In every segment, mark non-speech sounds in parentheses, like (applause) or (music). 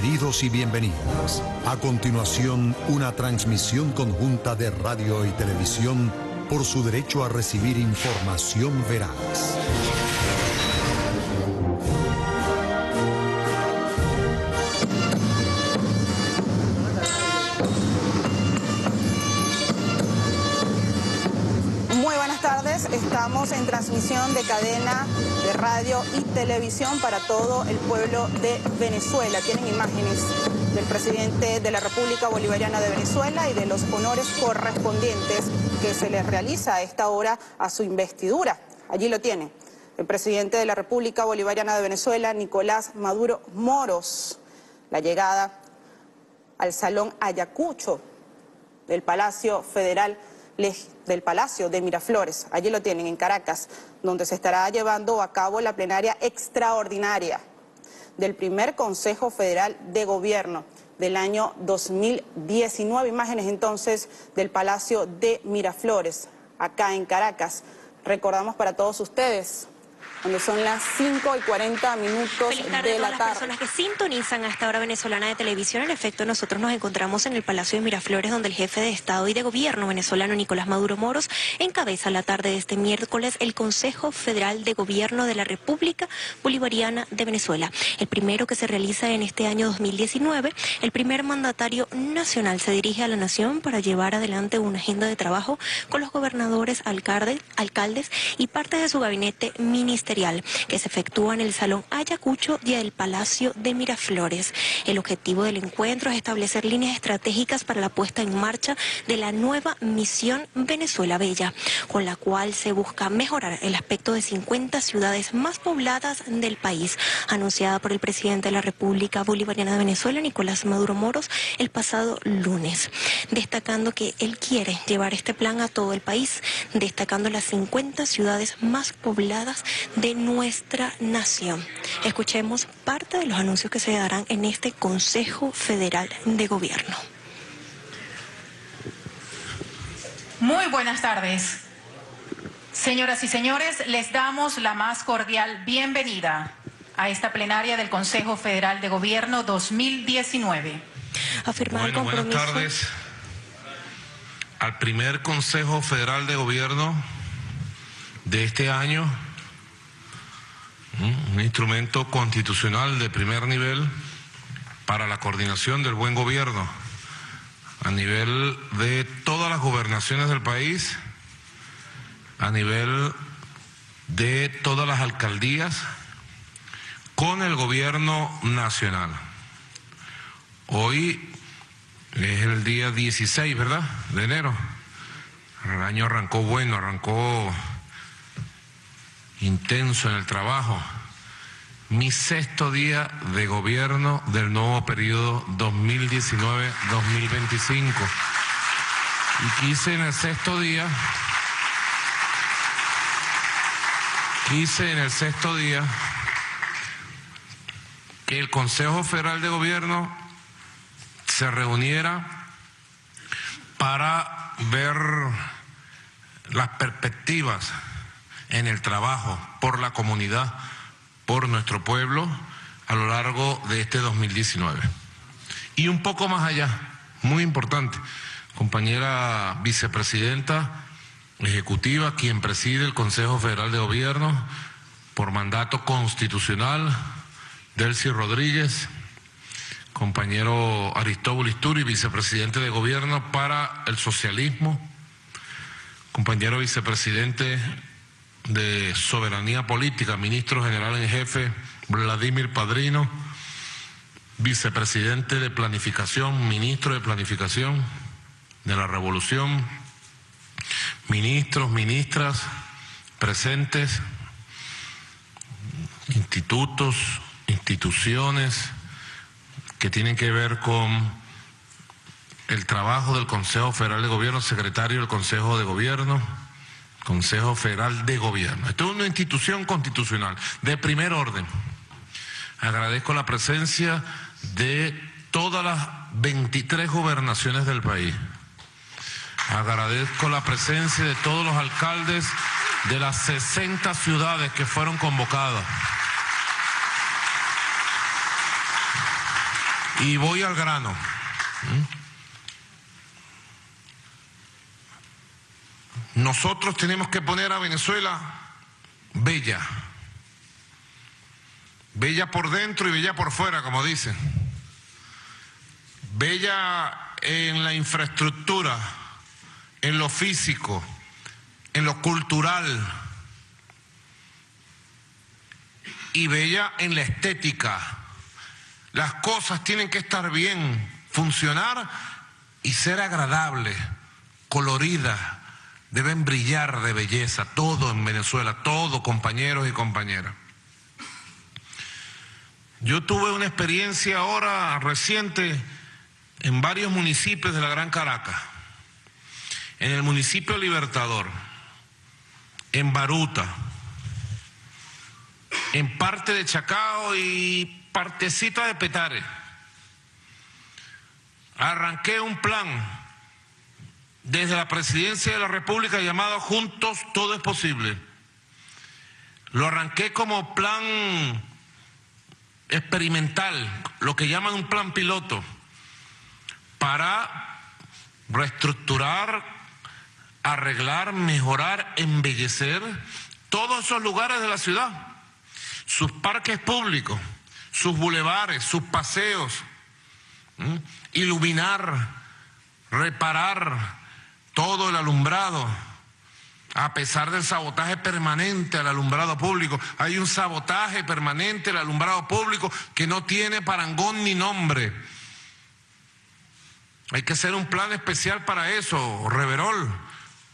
Bienvenidos y bienvenidas. A continuación, una transmisión conjunta de radio y televisión por su derecho a recibir información veraz. Transmisión de cadena de radio y televisión para todo el pueblo de Venezuela. Tienen imágenes del presidente de la República Bolivariana de Venezuela y de los honores correspondientes que se les realiza a esta hora a su investidura. Allí lo tienen. El presidente de la República Bolivariana de Venezuela, Nicolás Maduro Moros. La llegada al Salón Ayacucho del Palacio Federal del Palacio de Miraflores. Allí lo tienen, en Caracas, donde se estará llevando a cabo la plenaria extraordinaria del primer Consejo Federal de Gobierno del año 2019. Imágenes entonces del Palacio de Miraflores, acá en Caracas. Recordamos para todos ustedes cuando son las 5 y 40 minutos Feliz tarde de a la todas las tarde. personas que sintonizan a esta hora venezolana de televisión. En efecto, nosotros nos encontramos en el Palacio de Miraflores, donde el jefe de Estado y de Gobierno venezolano, Nicolás Maduro Moros, encabeza la tarde de este miércoles el Consejo Federal de Gobierno de la República Bolivariana de Venezuela. El primero que se realiza en este año 2019. El primer mandatario nacional se dirige a la nación para llevar adelante una agenda de trabajo con los gobernadores, alcaldes, alcaldes y parte de su gabinete ministerial que se efectúa en el Salón Ayacucho y el Palacio de Miraflores. El objetivo del encuentro es establecer líneas estratégicas para la puesta en marcha de la nueva misión Venezuela Bella, con la cual se busca mejorar el aspecto de 50 ciudades más pobladas del país, anunciada por el presidente de la República Bolivariana de Venezuela, Nicolás Maduro Moros, el pasado lunes, destacando que él quiere llevar este plan a todo el país, destacando las 50 ciudades más pobladas de nuestra nación. Escuchemos parte de los anuncios que se darán en este Consejo Federal de Gobierno. Muy buenas tardes. Señoras y señores, les damos la más cordial bienvenida a esta plenaria del Consejo Federal de Gobierno 2019. Afirmar buenas tardes al primer Consejo Federal de Gobierno de este año. Un instrumento constitucional de primer nivel para la coordinación del buen gobierno a nivel de todas las gobernaciones del país, a nivel de todas las alcaldías, con el gobierno nacional. Hoy es el día 16, ¿verdad? De enero. El año arrancó bueno, arrancó intenso en el trabajo. Mi sexto día de gobierno del nuevo periodo 2019-2025. Y quise en el sexto día, quise en el sexto día que el Consejo Federal de Gobierno se reuniera para ver las perspectivas en el trabajo por la comunidad, por nuestro pueblo a lo largo de este 2019. Y un poco más allá, muy importante, compañera vicepresidenta ejecutiva, quien preside el Consejo Federal de Gobierno por mandato constitucional, Delcy Rodríguez, compañero Aristóbulo Isturi, vicepresidente de gobierno para el socialismo, compañero vicepresidente de soberanía política, ministro general en jefe Vladimir Padrino, vicepresidente de planificación, ministro de planificación de la revolución, ministros, ministras presentes, institutos, instituciones, que tienen que ver con el trabajo del Consejo Federal de Gobierno, secretario del Consejo de Gobierno, Consejo Federal de Gobierno. Esto es una institución constitucional de primer orden. Agradezco la presencia de todas las 23 gobernaciones del país. Agradezco la presencia de todos los alcaldes de las 60 ciudades que fueron convocadas. Y voy al grano. Nosotros tenemos que poner a Venezuela bella. Bella por dentro y bella por fuera, como dicen. Bella en la infraestructura, en lo físico, en lo cultural y bella en la estética. Las cosas tienen que estar bien, funcionar y ser agradables, coloridas, deben brillar de belleza, todo en Venezuela, todo compañeros y compañeras. Yo tuve una experiencia ahora reciente en varios municipios de la Gran Caracas, en el municipio Libertador, en Baruta, en parte de Chacao y partecita de Petare. Arranqué un plan desde la presidencia de la República llamado Juntos Todo es Posible. Lo arranqué como plan experimental, lo que llaman un plan piloto, para reestructurar, arreglar, mejorar, embellecer todos esos lugares de la ciudad, sus parques públicos, sus bulevares, sus paseos, iluminar, reparar todo el alumbrado a pesar del sabotaje permanente al alumbrado público. Hay un sabotaje permanente al alumbrado público que no tiene parangón ni nombre. Hay que hacer un plan especial para eso, Reverol,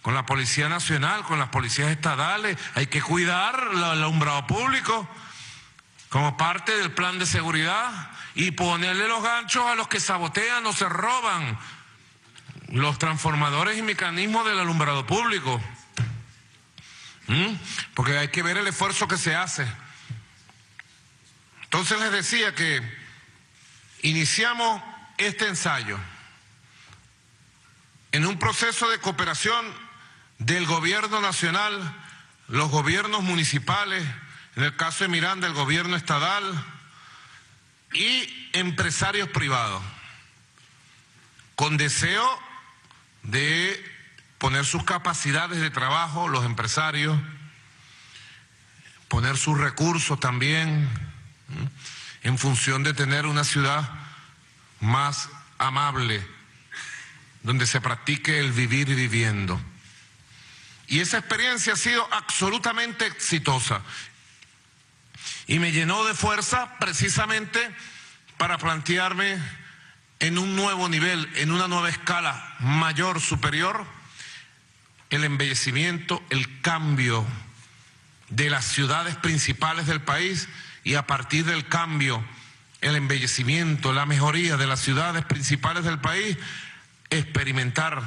con la Policía Nacional, con las policías estadales. Hay que cuidar el alumbrado público como parte del plan de seguridad y ponerle los ganchos a los que sabotean o se roban los transformadores y mecanismos del alumbrado público. ¿Mm? Porque hay que ver el esfuerzo que se hace. Entonces les decía que iniciamos este ensayo en un proceso de cooperación del gobierno nacional, los gobiernos municipales, en el caso de Miranda, el gobierno estatal y empresarios privados, con deseo de poner sus capacidades de trabajo, los empresarios, poner sus recursos también en función de tener una ciudad más amable, donde se practique el vivir y viviendo. Y esa experiencia ha sido absolutamente exitosa y me llenó de fuerza precisamente para plantearme en un nuevo nivel, en una nueva escala mayor, superior, el embellecimiento, el cambio de las ciudades principales del país y a partir del cambio, el embellecimiento, la mejoría de las ciudades principales del país, experimentar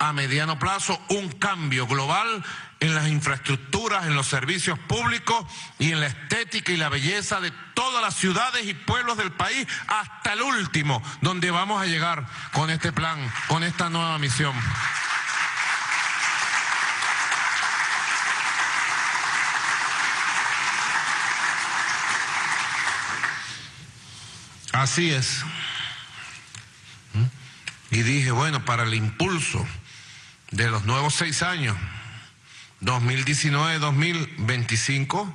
a mediano plazo un cambio global en las infraestructuras, en los servicios públicos y en la estética y la belleza de todas las ciudades y pueblos del país, hasta el último, donde vamos a llegar con este plan, con esta nueva misión. Así es. Y dije, bueno, para el impulso de los nuevos seis años, 2019-2025,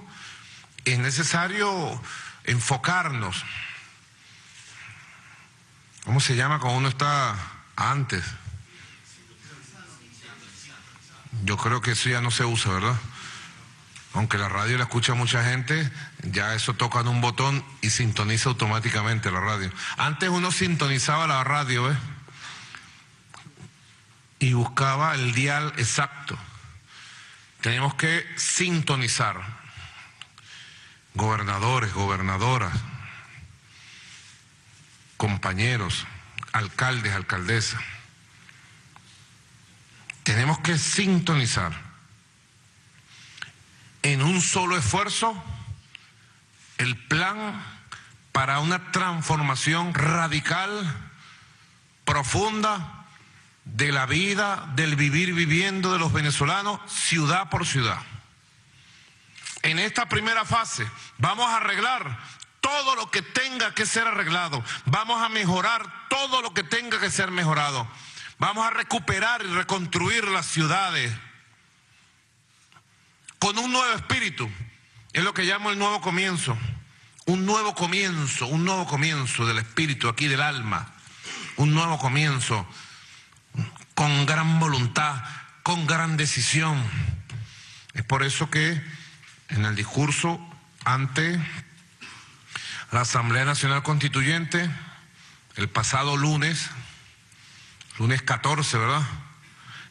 es necesario enfocarnos. ¿Cómo se llama cuando uno está antes? Yo creo que eso ya no se usa, ¿verdad? Aunque la radio la escucha mucha gente, ya eso toca en un botón y sintoniza automáticamente la radio. Antes uno sintonizaba la radio, ¿ves? y buscaba el dial exacto. Tenemos que sintonizar. Gobernadores, gobernadoras, compañeros, alcaldes, alcaldesas. Tenemos que sintonizar en un solo esfuerzo el plan para una transformación radical, profunda, de la vida, del vivir viviendo de los venezolanos ciudad por ciudad. En esta primera fase vamos a arreglar todo lo que tenga que ser arreglado. Vamos a mejorar todo lo que tenga que ser mejorado. Vamos a recuperar y reconstruir las ciudades con un nuevo espíritu. Es lo que llamo el nuevo comienzo. Un nuevo comienzo, un nuevo comienzo del espíritu aquí del alma. Un nuevo comienzo con gran voluntad, con gran decisión. Es por eso que en el discurso ante la Asamblea Nacional Constituyente, el pasado lunes, lunes 14, ¿verdad?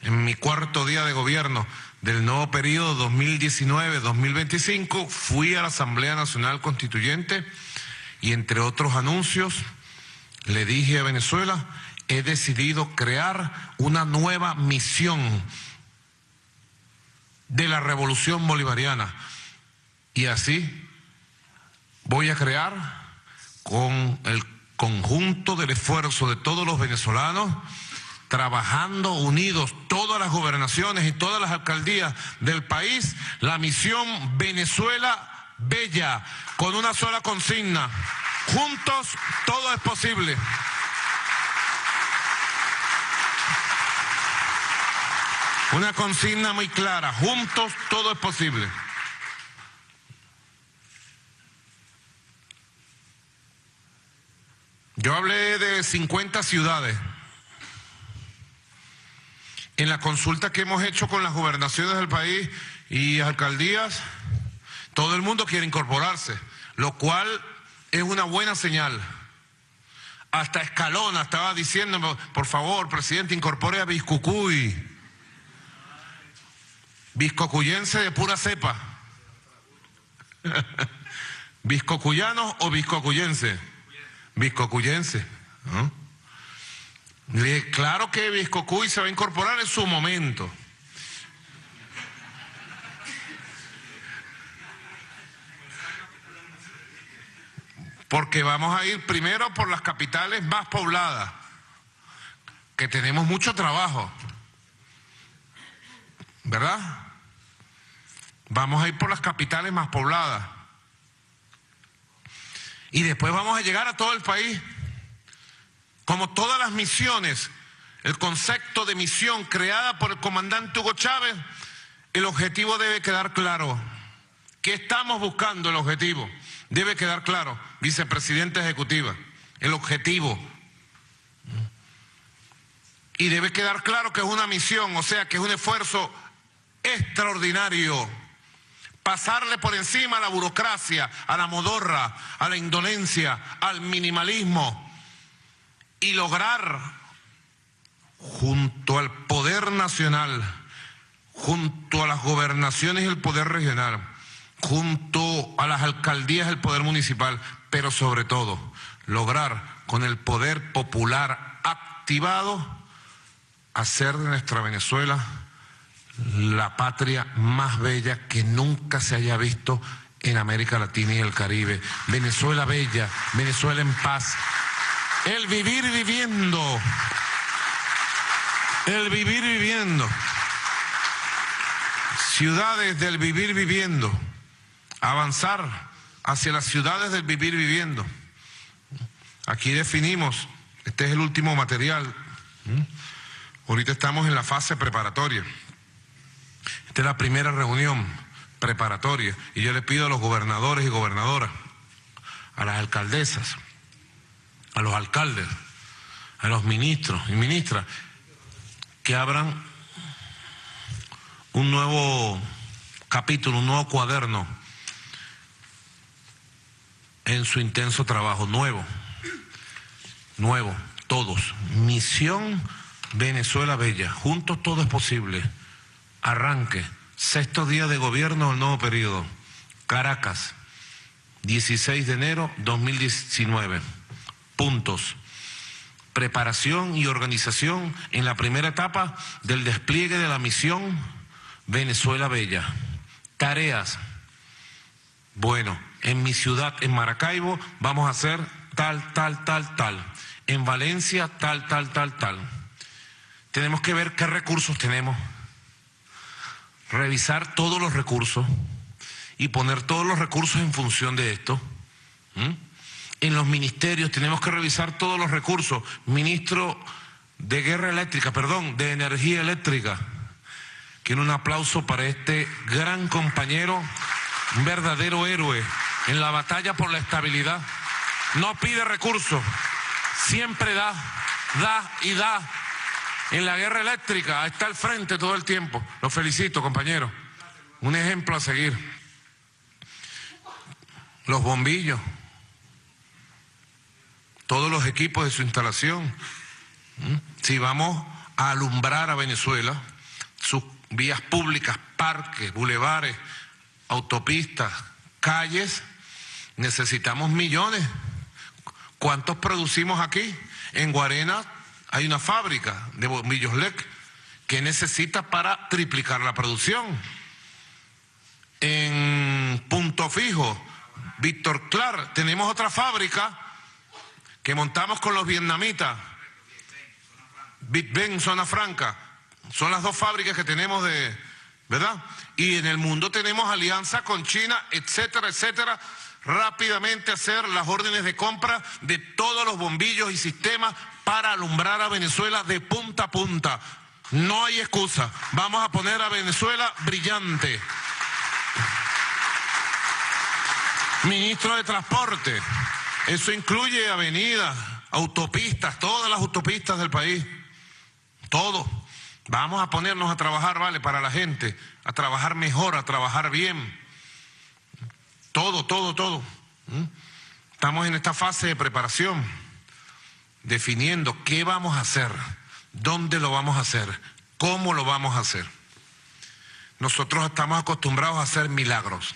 En mi cuarto día de gobierno del nuevo periodo 2019-2025, fui a la Asamblea Nacional Constituyente y entre otros anuncios le dije a Venezuela, he decidido crear una nueva misión de la revolución bolivariana. Y así voy a crear con el conjunto del esfuerzo de todos los venezolanos, trabajando unidos todas las gobernaciones y todas las alcaldías del país, la misión Venezuela Bella, con una sola consigna. Juntos todo es posible. Una consigna muy clara, juntos todo es posible. Yo hablé de 50 ciudades. En la consulta que hemos hecho con las gobernaciones del país y alcaldías, todo el mundo quiere incorporarse, lo cual es una buena señal. Hasta Escalona estaba diciendo, por favor, presidente, incorpore a Biscucuy. Biscocuyense de pura cepa. (laughs) ¿Biscocuyanos o biscocuyense? Biscocuyense. Claro que Biscocuy se va a incorporar en su momento. Porque vamos a ir primero por las capitales más pobladas, que tenemos mucho trabajo. ¿Verdad? Vamos a ir por las capitales más pobladas. Y después vamos a llegar a todo el país. Como todas las misiones, el concepto de misión creada por el comandante Hugo Chávez, el objetivo debe quedar claro. ¿Qué estamos buscando? El objetivo debe quedar claro. Vicepresidenta ejecutiva, el objetivo. Y debe quedar claro que es una misión, o sea, que es un esfuerzo extraordinario. Pasarle por encima a la burocracia, a la modorra, a la indolencia, al minimalismo y lograr junto al poder nacional, junto a las gobernaciones el poder regional, junto a las alcaldías el poder municipal, pero sobre todo lograr con el poder popular activado hacer de nuestra Venezuela la patria más bella que nunca se haya visto en América Latina y el Caribe. Venezuela bella, Venezuela en paz. El vivir viviendo. El vivir viviendo. Ciudades del vivir viviendo. Avanzar hacia las ciudades del vivir viviendo. Aquí definimos, este es el último material. Ahorita estamos en la fase preparatoria. Esta es la primera reunión preparatoria y yo le pido a los gobernadores y gobernadoras, a las alcaldesas, a los alcaldes, a los ministros y ministras, que abran un nuevo capítulo, un nuevo cuaderno en su intenso trabajo, nuevo, nuevo, todos. Misión Venezuela Bella, juntos todo es posible. Arranque, sexto día de gobierno del nuevo periodo. Caracas, 16 de enero 2019. Puntos. Preparación y organización en la primera etapa del despliegue de la misión Venezuela Bella. Tareas. Bueno, en mi ciudad, en Maracaibo, vamos a hacer tal, tal, tal, tal. En Valencia, tal, tal, tal, tal. Tenemos que ver qué recursos tenemos revisar todos los recursos y poner todos los recursos en función de esto. en los ministerios, tenemos que revisar todos los recursos. Ministro de Guerra Eléctrica, perdón, de Energía Eléctrica. Quiero un aplauso para este gran compañero, un verdadero héroe en la batalla por la estabilidad. No pide recursos, siempre da, da y da. En la guerra eléctrica está al frente todo el tiempo. Lo felicito, compañero. Un ejemplo a seguir. Los bombillos, todos los equipos de su instalación. Si vamos a alumbrar a Venezuela, sus vías públicas, parques, bulevares, autopistas, calles, necesitamos millones. ¿Cuántos producimos aquí? En Guarena hay una fábrica de bombillos LEC que necesita para triplicar la producción. En Punto Fijo, Víctor Clar, tenemos otra fábrica que montamos con los vietnamitas. Big Ben, Zona Franca. Son las dos fábricas que tenemos de, ¿verdad? Y en el mundo tenemos alianza con China, etcétera, etcétera. Rápidamente hacer las órdenes de compra de todos los bombillos y sistemas para alumbrar a Venezuela de punta a punta. No hay excusa. Vamos a poner a Venezuela brillante. Ministro de Transporte, eso incluye avenidas, autopistas, todas las autopistas del país. Todo. Vamos a ponernos a trabajar, vale, para la gente, a trabajar mejor, a trabajar bien. Todo, todo, todo. ¿Mm? Estamos en esta fase de preparación, definiendo qué vamos a hacer, dónde lo vamos a hacer, cómo lo vamos a hacer. Nosotros estamos acostumbrados a hacer milagros.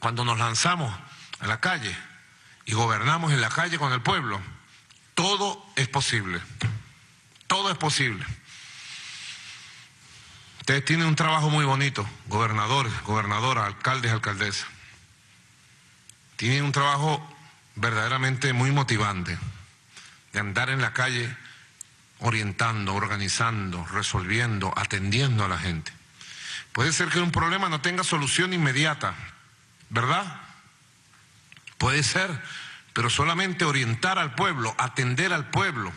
Cuando nos lanzamos a la calle y gobernamos en la calle con el pueblo, todo es posible. Todo es posible. Ustedes tienen un trabajo muy bonito, gobernadores, gobernadoras, alcaldes, alcaldesas. Tienen un trabajo verdaderamente muy motivante de andar en la calle orientando, organizando, resolviendo, atendiendo a la gente. Puede ser que un problema no tenga solución inmediata, ¿verdad? Puede ser, pero solamente orientar al pueblo, atender al pueblo.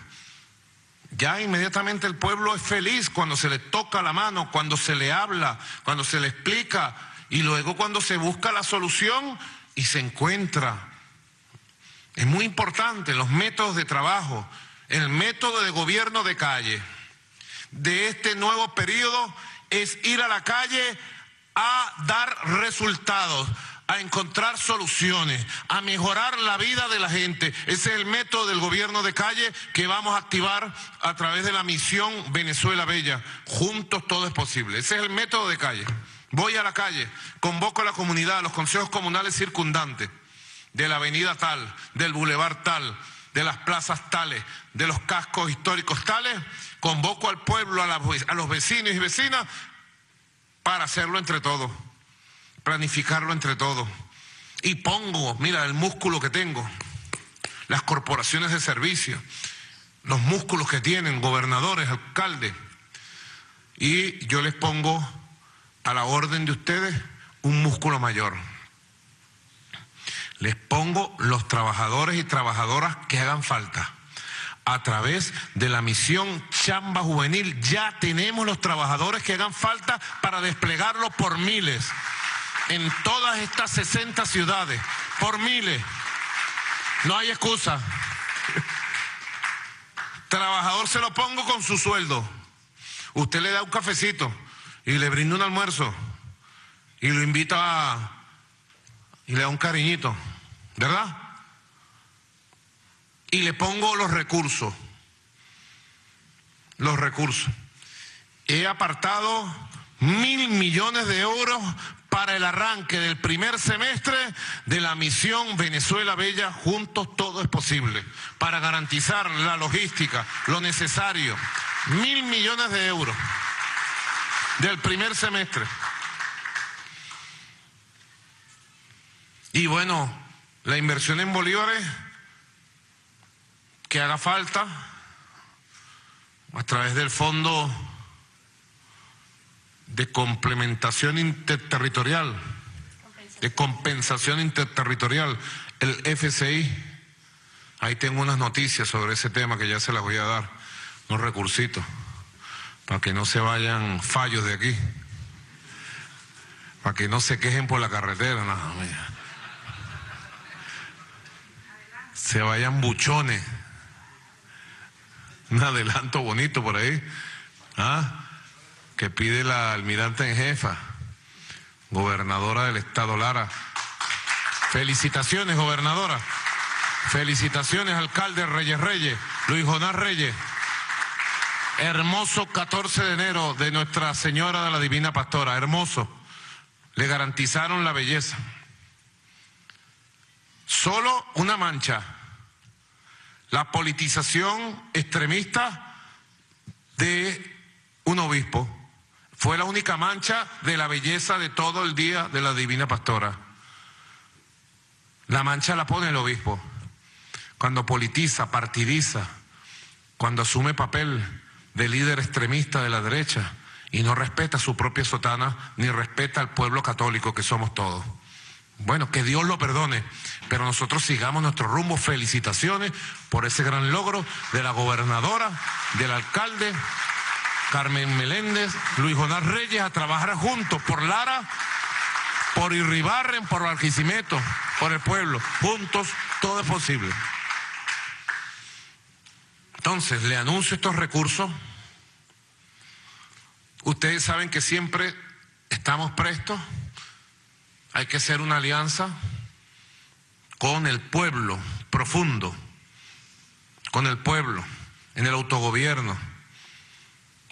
Ya inmediatamente el pueblo es feliz cuando se le toca la mano, cuando se le habla, cuando se le explica y luego cuando se busca la solución y se encuentra. Es muy importante los métodos de trabajo, el método de gobierno de calle de este nuevo periodo es ir a la calle a dar resultados, a encontrar soluciones, a mejorar la vida de la gente. Ese es el método del gobierno de calle que vamos a activar a través de la misión Venezuela Bella. Juntos todo es posible. Ese es el método de calle. Voy a la calle, convoco a la comunidad, a los consejos comunales circundantes, de la avenida tal, del bulevar tal, de las plazas tales, de los cascos históricos tales, convoco al pueblo, a, a los vecinos y vecinas, para hacerlo entre todos, planificarlo entre todos. Y pongo, mira, el músculo que tengo, las corporaciones de servicio, los músculos que tienen gobernadores, alcaldes, y yo les pongo a la orden de ustedes un músculo mayor. Les pongo los trabajadores y trabajadoras que hagan falta. A través de la misión Chamba Juvenil ya tenemos los trabajadores que hagan falta para desplegarlo por miles. En todas estas 60 ciudades, por miles. No hay excusa. Trabajador se lo pongo con su sueldo. Usted le da un cafecito y le brinda un almuerzo y lo invita a, y le da un cariñito, ¿verdad? Y le pongo los recursos, los recursos. He apartado mil millones de euros para el arranque del primer semestre de la misión Venezuela Bella, juntos todo es posible, para garantizar la logística, lo necesario, mil millones de euros del primer semestre. Y bueno, la inversión en bolívares que haga falta a través del fondo de complementación interterritorial, de compensación interterritorial. El FCI, ahí tengo unas noticias sobre ese tema que ya se las voy a dar, unos recursitos, para que no se vayan fallos de aquí, para que no se quejen por la carretera, nada, se vayan buchones. Un adelanto bonito por ahí, ¿ah? que pide la almirante en jefa, gobernadora del estado Lara. Felicitaciones, gobernadora. Felicitaciones, alcalde Reyes Reyes, Luis Jonás Reyes. Hermoso 14 de enero de Nuestra Señora de la Divina Pastora, hermoso. Le garantizaron la belleza. Solo una mancha la politización extremista de un obispo. Fue la única mancha de la belleza de todo el día de la Divina Pastora. La mancha la pone el obispo. Cuando politiza, partidiza, cuando asume papel de líder extremista de la derecha y no respeta su propia sotana ni respeta al pueblo católico que somos todos. Bueno, que Dios lo perdone, pero nosotros sigamos nuestro rumbo. Felicitaciones por ese gran logro de la gobernadora, del alcalde, Carmen Meléndez, Luis Jonás Reyes, a trabajar juntos por Lara, por Irribarren, por Barquisimeto, por el pueblo. Juntos todo es posible. Entonces, le anuncio estos recursos. Ustedes saben que siempre estamos prestos hay que hacer una alianza con el pueblo profundo, con el pueblo, en el autogobierno.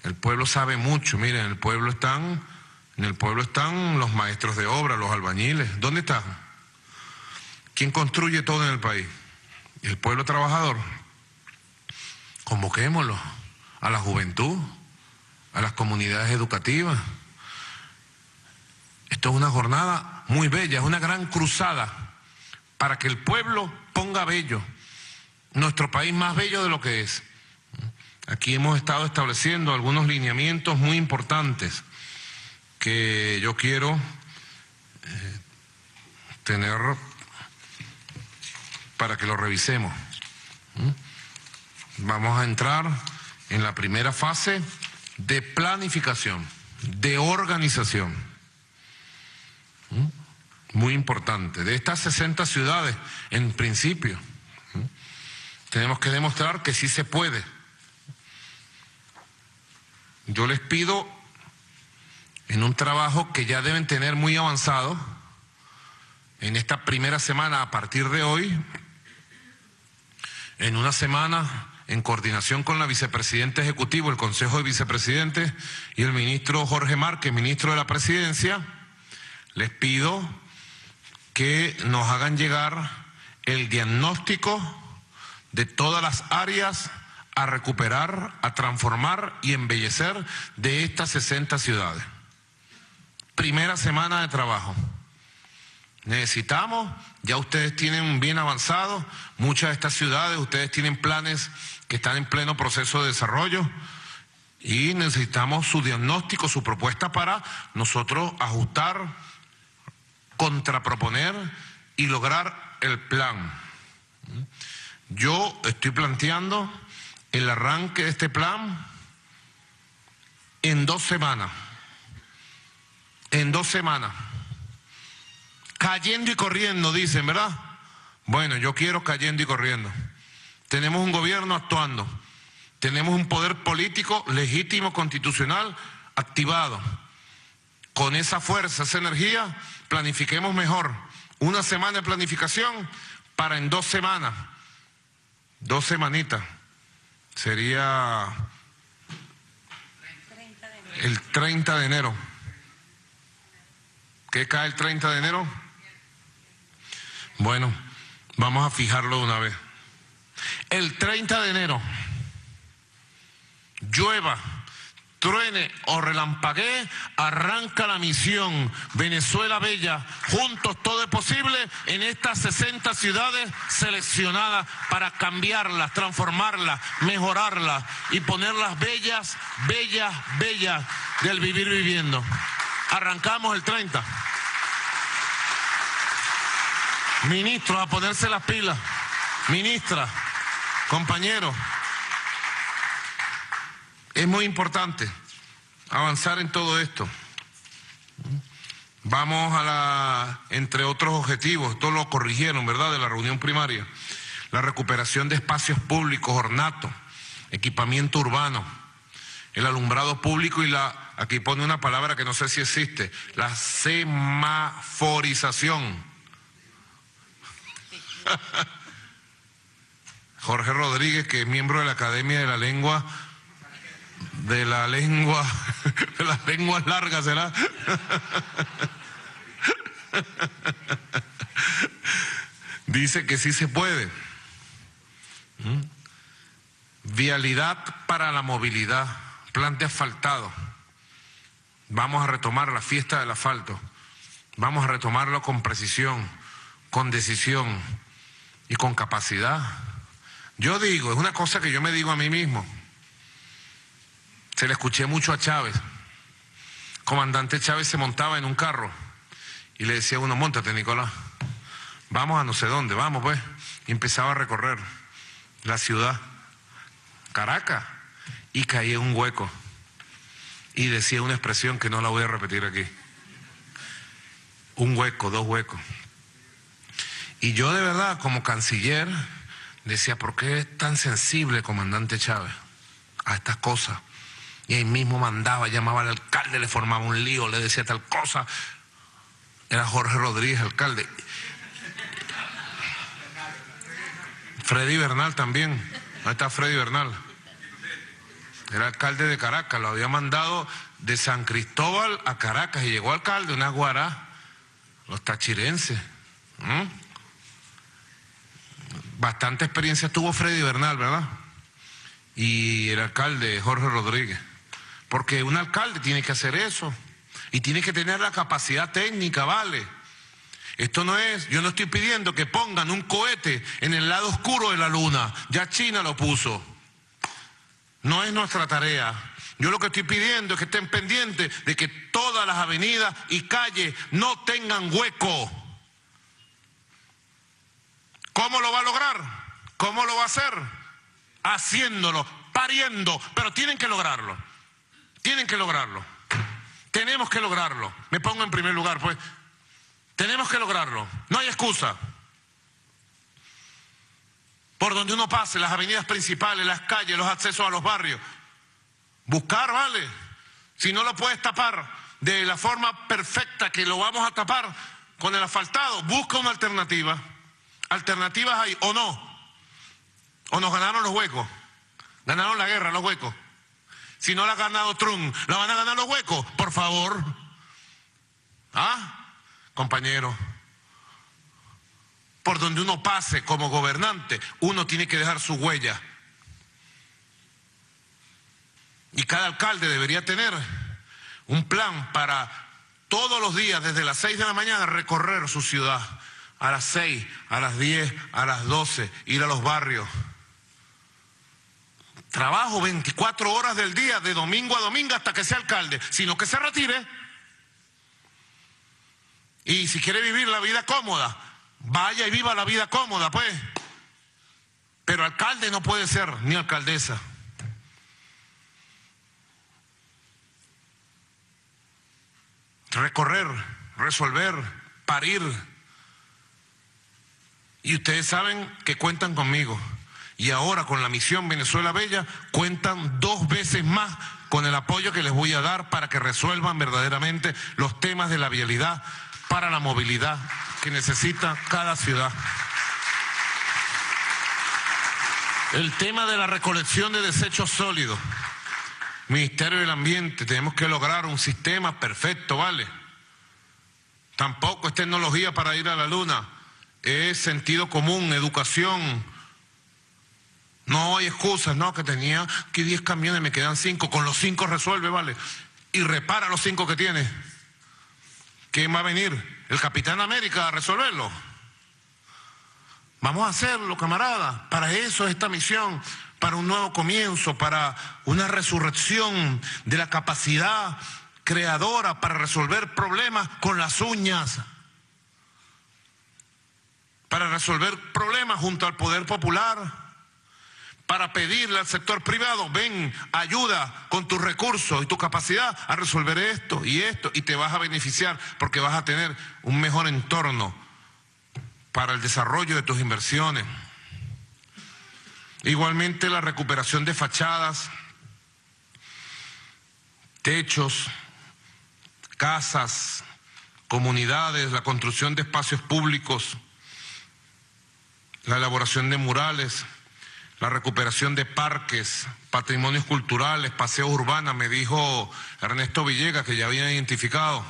El pueblo sabe mucho, miren, en el pueblo están, en el pueblo están los maestros de obra, los albañiles. ¿Dónde están? ¿Quién construye todo en el país? El pueblo trabajador. Convoquémoslo a la juventud, a las comunidades educativas. Esto es una jornada muy bella, es una gran cruzada para que el pueblo ponga bello, nuestro país más bello de lo que es. Aquí hemos estado estableciendo algunos lineamientos muy importantes que yo quiero eh, tener para que lo revisemos. Vamos a entrar en la primera fase de planificación, de organización. Muy importante. De estas 60 ciudades, en principio, tenemos que demostrar que sí se puede. Yo les pido, en un trabajo que ya deben tener muy avanzado, en esta primera semana a partir de hoy, en una semana en coordinación con la vicepresidenta ejecutivo, el Consejo de Vicepresidentes y el ministro Jorge Márquez, ministro de la Presidencia, les pido que nos hagan llegar el diagnóstico de todas las áreas a recuperar, a transformar y embellecer de estas 60 ciudades. Primera semana de trabajo. Necesitamos, ya ustedes tienen bien avanzado, muchas de estas ciudades, ustedes tienen planes que están en pleno proceso de desarrollo y necesitamos su diagnóstico, su propuesta para nosotros ajustar contraproponer y lograr el plan. Yo estoy planteando el arranque de este plan en dos semanas. En dos semanas. Cayendo y corriendo, dicen, ¿verdad? Bueno, yo quiero cayendo y corriendo. Tenemos un gobierno actuando. Tenemos un poder político legítimo, constitucional, activado. Con esa fuerza, esa energía, planifiquemos mejor. Una semana de planificación para en dos semanas, dos semanitas, sería el 30 de enero. ¿Qué cae el 30 de enero? Bueno, vamos a fijarlo de una vez. El 30 de enero, llueva truene o relampaguee, arranca la misión Venezuela Bella. Juntos todo es posible en estas 60 ciudades seleccionadas para cambiarlas, transformarlas, mejorarlas y ponerlas bellas, bellas, bellas del vivir viviendo. Arrancamos el 30. Ministro, a ponerse las pilas. Ministra, compañero. Es muy importante avanzar en todo esto. Vamos a la, entre otros objetivos, todos lo corrigieron, ¿verdad?, de la reunión primaria. La recuperación de espacios públicos, ornato, equipamiento urbano, el alumbrado público y la, aquí pone una palabra que no sé si existe, la semaforización. (laughs) Jorge Rodríguez, que es miembro de la Academia de la Lengua, de la lengua, (laughs) de las lenguas largas, ¿será? (laughs) Dice que sí se puede. ¿Mm? Vialidad para la movilidad, plan de asfaltado. Vamos a retomar la fiesta del asfalto. Vamos a retomarlo con precisión, con decisión y con capacidad. Yo digo, es una cosa que yo me digo a mí mismo. Se le escuché mucho a Chávez. Comandante Chávez se montaba en un carro y le decía a uno, montate Nicolás, vamos a no sé dónde, vamos pues. Y empezaba a recorrer la ciudad, Caracas, y caía en un hueco. Y decía una expresión que no la voy a repetir aquí. Un hueco, dos huecos. Y yo de verdad, como canciller, decía, ¿por qué es tan sensible comandante Chávez a estas cosas? Y ahí mismo mandaba, llamaba al alcalde, le formaba un lío, le decía tal cosa. Era Jorge Rodríguez, alcalde. Freddy Bernal también. Ahí está Freddy Bernal. Era alcalde de Caracas, lo había mandado de San Cristóbal a Caracas y llegó alcalde, una guará, los tachirenses. Bastante experiencia tuvo Freddy Bernal, ¿verdad? Y el alcalde Jorge Rodríguez. Porque un alcalde tiene que hacer eso y tiene que tener la capacidad técnica, ¿vale? Esto no es, yo no estoy pidiendo que pongan un cohete en el lado oscuro de la luna, ya China lo puso. No es nuestra tarea. Yo lo que estoy pidiendo es que estén pendientes de que todas las avenidas y calles no tengan hueco. ¿Cómo lo va a lograr? ¿Cómo lo va a hacer? Haciéndolo, pariendo, pero tienen que lograrlo. Tienen que lograrlo. Tenemos que lograrlo. Me pongo en primer lugar, pues. Tenemos que lograrlo. No hay excusa. Por donde uno pase, las avenidas principales, las calles, los accesos a los barrios. Buscar, ¿vale? Si no lo puedes tapar de la forma perfecta que lo vamos a tapar con el asfaltado, busca una alternativa. Alternativas hay o no. O nos ganaron los huecos. Ganaron la guerra los huecos. Si no la ha ganado Trump, ¿la van a ganar los huecos? Por favor. ¿Ah? Compañero. Por donde uno pase como gobernante, uno tiene que dejar su huella. Y cada alcalde debería tener un plan para todos los días, desde las 6 de la mañana, recorrer su ciudad. A las 6, a las 10, a las 12, ir a los barrios trabajo 24 horas del día, de domingo a domingo hasta que sea alcalde, sino que se retire. Y si quiere vivir la vida cómoda, vaya y viva la vida cómoda, pues. Pero alcalde no puede ser, ni alcaldesa. Recorrer, resolver, parir. Y ustedes saben que cuentan conmigo y ahora con la misión Venezuela Bella cuentan dos veces más con el apoyo que les voy a dar para que resuelvan verdaderamente los temas de la vialidad para la movilidad que necesita cada ciudad. El tema de la recolección de desechos sólidos. Ministerio del Ambiente, tenemos que lograr un sistema perfecto, ¿vale? Tampoco es tecnología para ir a la luna, es sentido común, educación, no hay excusas, no, que tenía que 10 camiones, me quedan 5. Con los 5 resuelve, vale. Y repara los 5 que tiene. ¿Quién va a venir? ¿El Capitán América a resolverlo? Vamos a hacerlo, camarada. Para eso es esta misión, para un nuevo comienzo, para una resurrección de la capacidad creadora para resolver problemas con las uñas. Para resolver problemas junto al poder popular para pedirle al sector privado, ven, ayuda con tus recursos y tu capacidad a resolver esto y esto, y te vas a beneficiar porque vas a tener un mejor entorno para el desarrollo de tus inversiones. Igualmente la recuperación de fachadas, techos, casas, comunidades, la construcción de espacios públicos, la elaboración de murales, la recuperación de parques, patrimonios culturales, paseos urbanos, me dijo Ernesto Villegas que ya habían identificado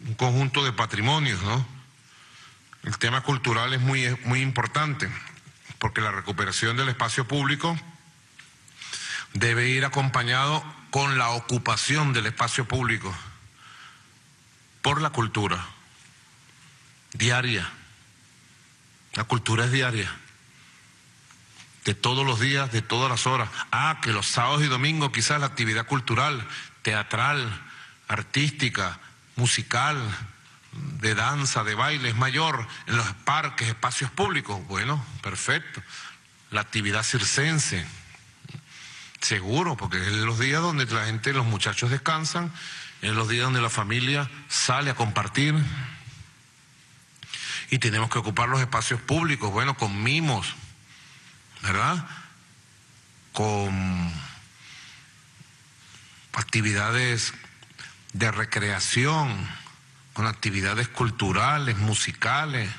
un conjunto de patrimonios, ¿no? El tema cultural es muy, muy importante, porque la recuperación del espacio público debe ir acompañado con la ocupación del espacio público por la cultura diaria. La cultura es diaria de todos los días, de todas las horas. Ah, que los sábados y domingos quizás la actividad cultural, teatral, artística, musical, de danza, de baile es mayor en los parques, espacios públicos. Bueno, perfecto. La actividad circense, seguro, porque es los días donde la gente, los muchachos descansan, es los días donde la familia sale a compartir. Y tenemos que ocupar los espacios públicos, bueno, con mimos, ¿verdad? Con actividades de recreación, con actividades culturales, musicales.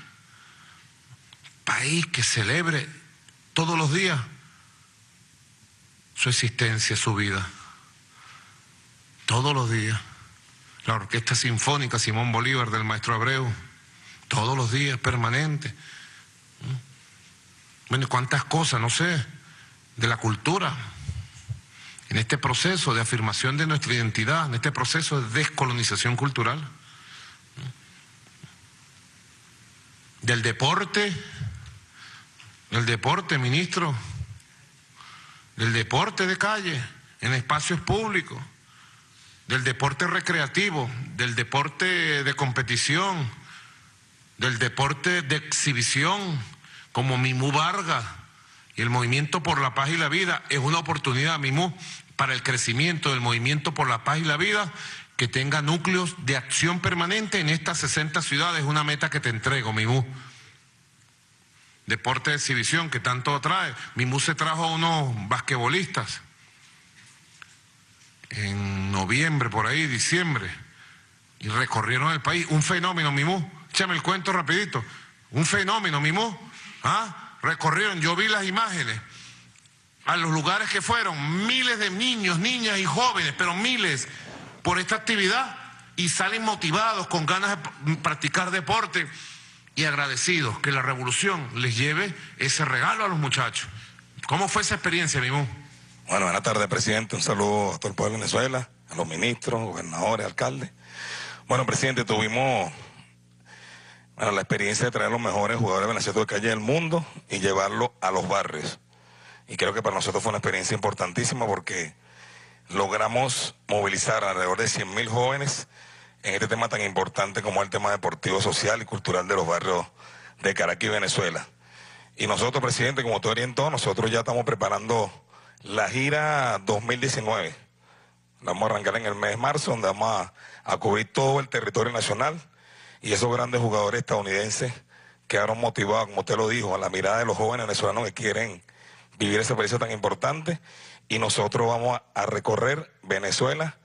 País que celebre todos los días su existencia, su vida. Todos los días. La Orquesta Sinfónica Simón Bolívar del Maestro Abreu. Todos los días, permanente. Bueno, cuántas cosas, no sé, de la cultura, en este proceso de afirmación de nuestra identidad, en este proceso de descolonización cultural. Del deporte, del deporte, ministro, del deporte de calle, en espacios públicos, del deporte recreativo, del deporte de competición, del deporte de exhibición como Mimú Vargas y el Movimiento por la Paz y la Vida, es una oportunidad, Mimú, para el crecimiento del Movimiento por la Paz y la Vida, que tenga núcleos de acción permanente en estas 60 ciudades, una meta que te entrego, Mimú. Deporte de exhibición que tanto atrae. Mimú se trajo a unos basquetbolistas en noviembre, por ahí, diciembre, y recorrieron el país. Un fenómeno, Mimú. Échame el cuento rapidito. Un fenómeno, Mimú. ¿Ah? Recorrieron, yo vi las imágenes, a los lugares que fueron, miles de niños, niñas y jóvenes, pero miles, por esta actividad y salen motivados, con ganas de practicar deporte y agradecidos que la revolución les lleve ese regalo a los muchachos. ¿Cómo fue esa experiencia, Mimú? Bueno, buenas tardes, presidente. Un saludo a todo el pueblo de Venezuela, a los ministros, gobernadores, alcaldes. Bueno, presidente, tuvimos bueno, la experiencia de traer los mejores jugadores de Venezuela de calle del mundo y llevarlo a los barrios. Y creo que para nosotros fue una experiencia importantísima porque logramos movilizar alrededor de 100.000 jóvenes en este tema tan importante como el tema deportivo, social y cultural de los barrios de Caracas y Venezuela. Y nosotros, presidente, como tú orientó, nosotros ya estamos preparando la gira 2019. vamos a arrancar en el mes de marzo, donde vamos a cubrir todo el territorio nacional y esos grandes jugadores estadounidenses quedaron motivados, como usted lo dijo, a la mirada de los jóvenes venezolanos que quieren vivir ese experiencia tan importante. Y nosotros vamos a recorrer Venezuela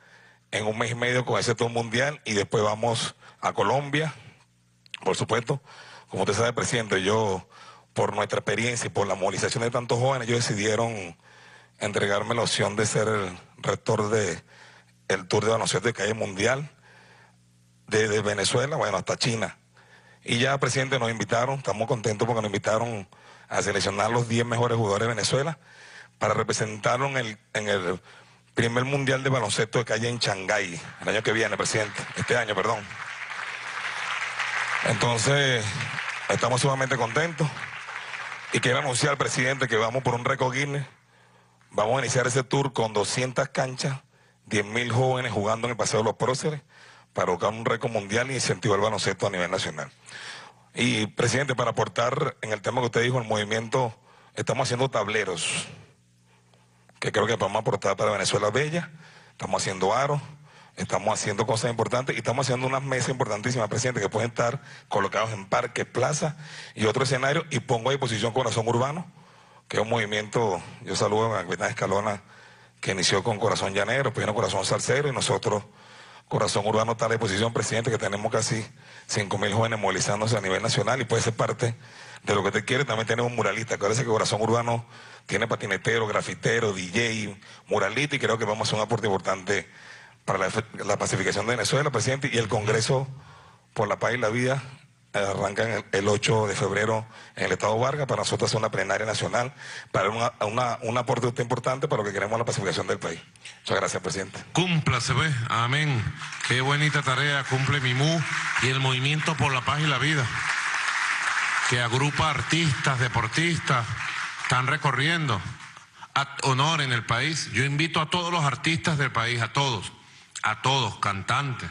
en un mes y medio con ese tour mundial y después vamos a Colombia. Por supuesto, como usted sabe, presidente, yo, por nuestra experiencia y por la movilización de tantos jóvenes, ellos decidieron entregarme la opción de ser el rector de el Tour de Baloncesto de Calle Mundial de Venezuela, bueno, hasta China. Y ya, presidente, nos invitaron, estamos contentos porque nos invitaron a seleccionar los 10 mejores jugadores de Venezuela para representarlo en el, en el primer mundial de baloncesto de calle en Shanghái, el año que viene, presidente, este año, perdón. Entonces, estamos sumamente contentos y quiero anunciar al presidente que vamos por un récord Guinness. Vamos a iniciar ese tour con 200 canchas, 10.000 jóvenes jugando en el Paseo de los Próceres para buscar un récord mundial y incentivar el baloncesto a nivel nacional. Y, presidente, para aportar en el tema que usted dijo, el movimiento, estamos haciendo tableros, que creo que podemos aportar para Venezuela Bella, estamos haciendo aros, estamos haciendo cosas importantes y estamos haciendo unas mesas importantísimas, presidente, que pueden estar colocados en parques, plazas y otro escenario, y pongo a disposición Corazón Urbano, que es un movimiento, yo saludo a Capitán Escalona, que inició con Corazón Llanero, pues vino Corazón Salcero, y nosotros Corazón Urbano está a la disposición, presidente, que tenemos casi 5 mil jóvenes movilizándose a nivel nacional y puede ser parte de lo que usted quiere. También tenemos muralistas. Acuérdese que Corazón Urbano tiene patinetero, grafitero, DJ, muralista y creo que vamos a hacer un aporte importante para la pacificación de Venezuela, presidente, y el Congreso por la Paz y la Vida arrancan el 8 de febrero en el Estado Vargas para nosotros hacer una plenaria nacional, para una, un aporte importante para lo que queremos la pacificación del país. Muchas gracias, presidente. se ve, amén. Qué bonita tarea cumple MIMU y el Movimiento por la Paz y la Vida, que agrupa artistas, deportistas, están recorriendo honor en el país. Yo invito a todos los artistas del país, a todos, a todos, cantantes.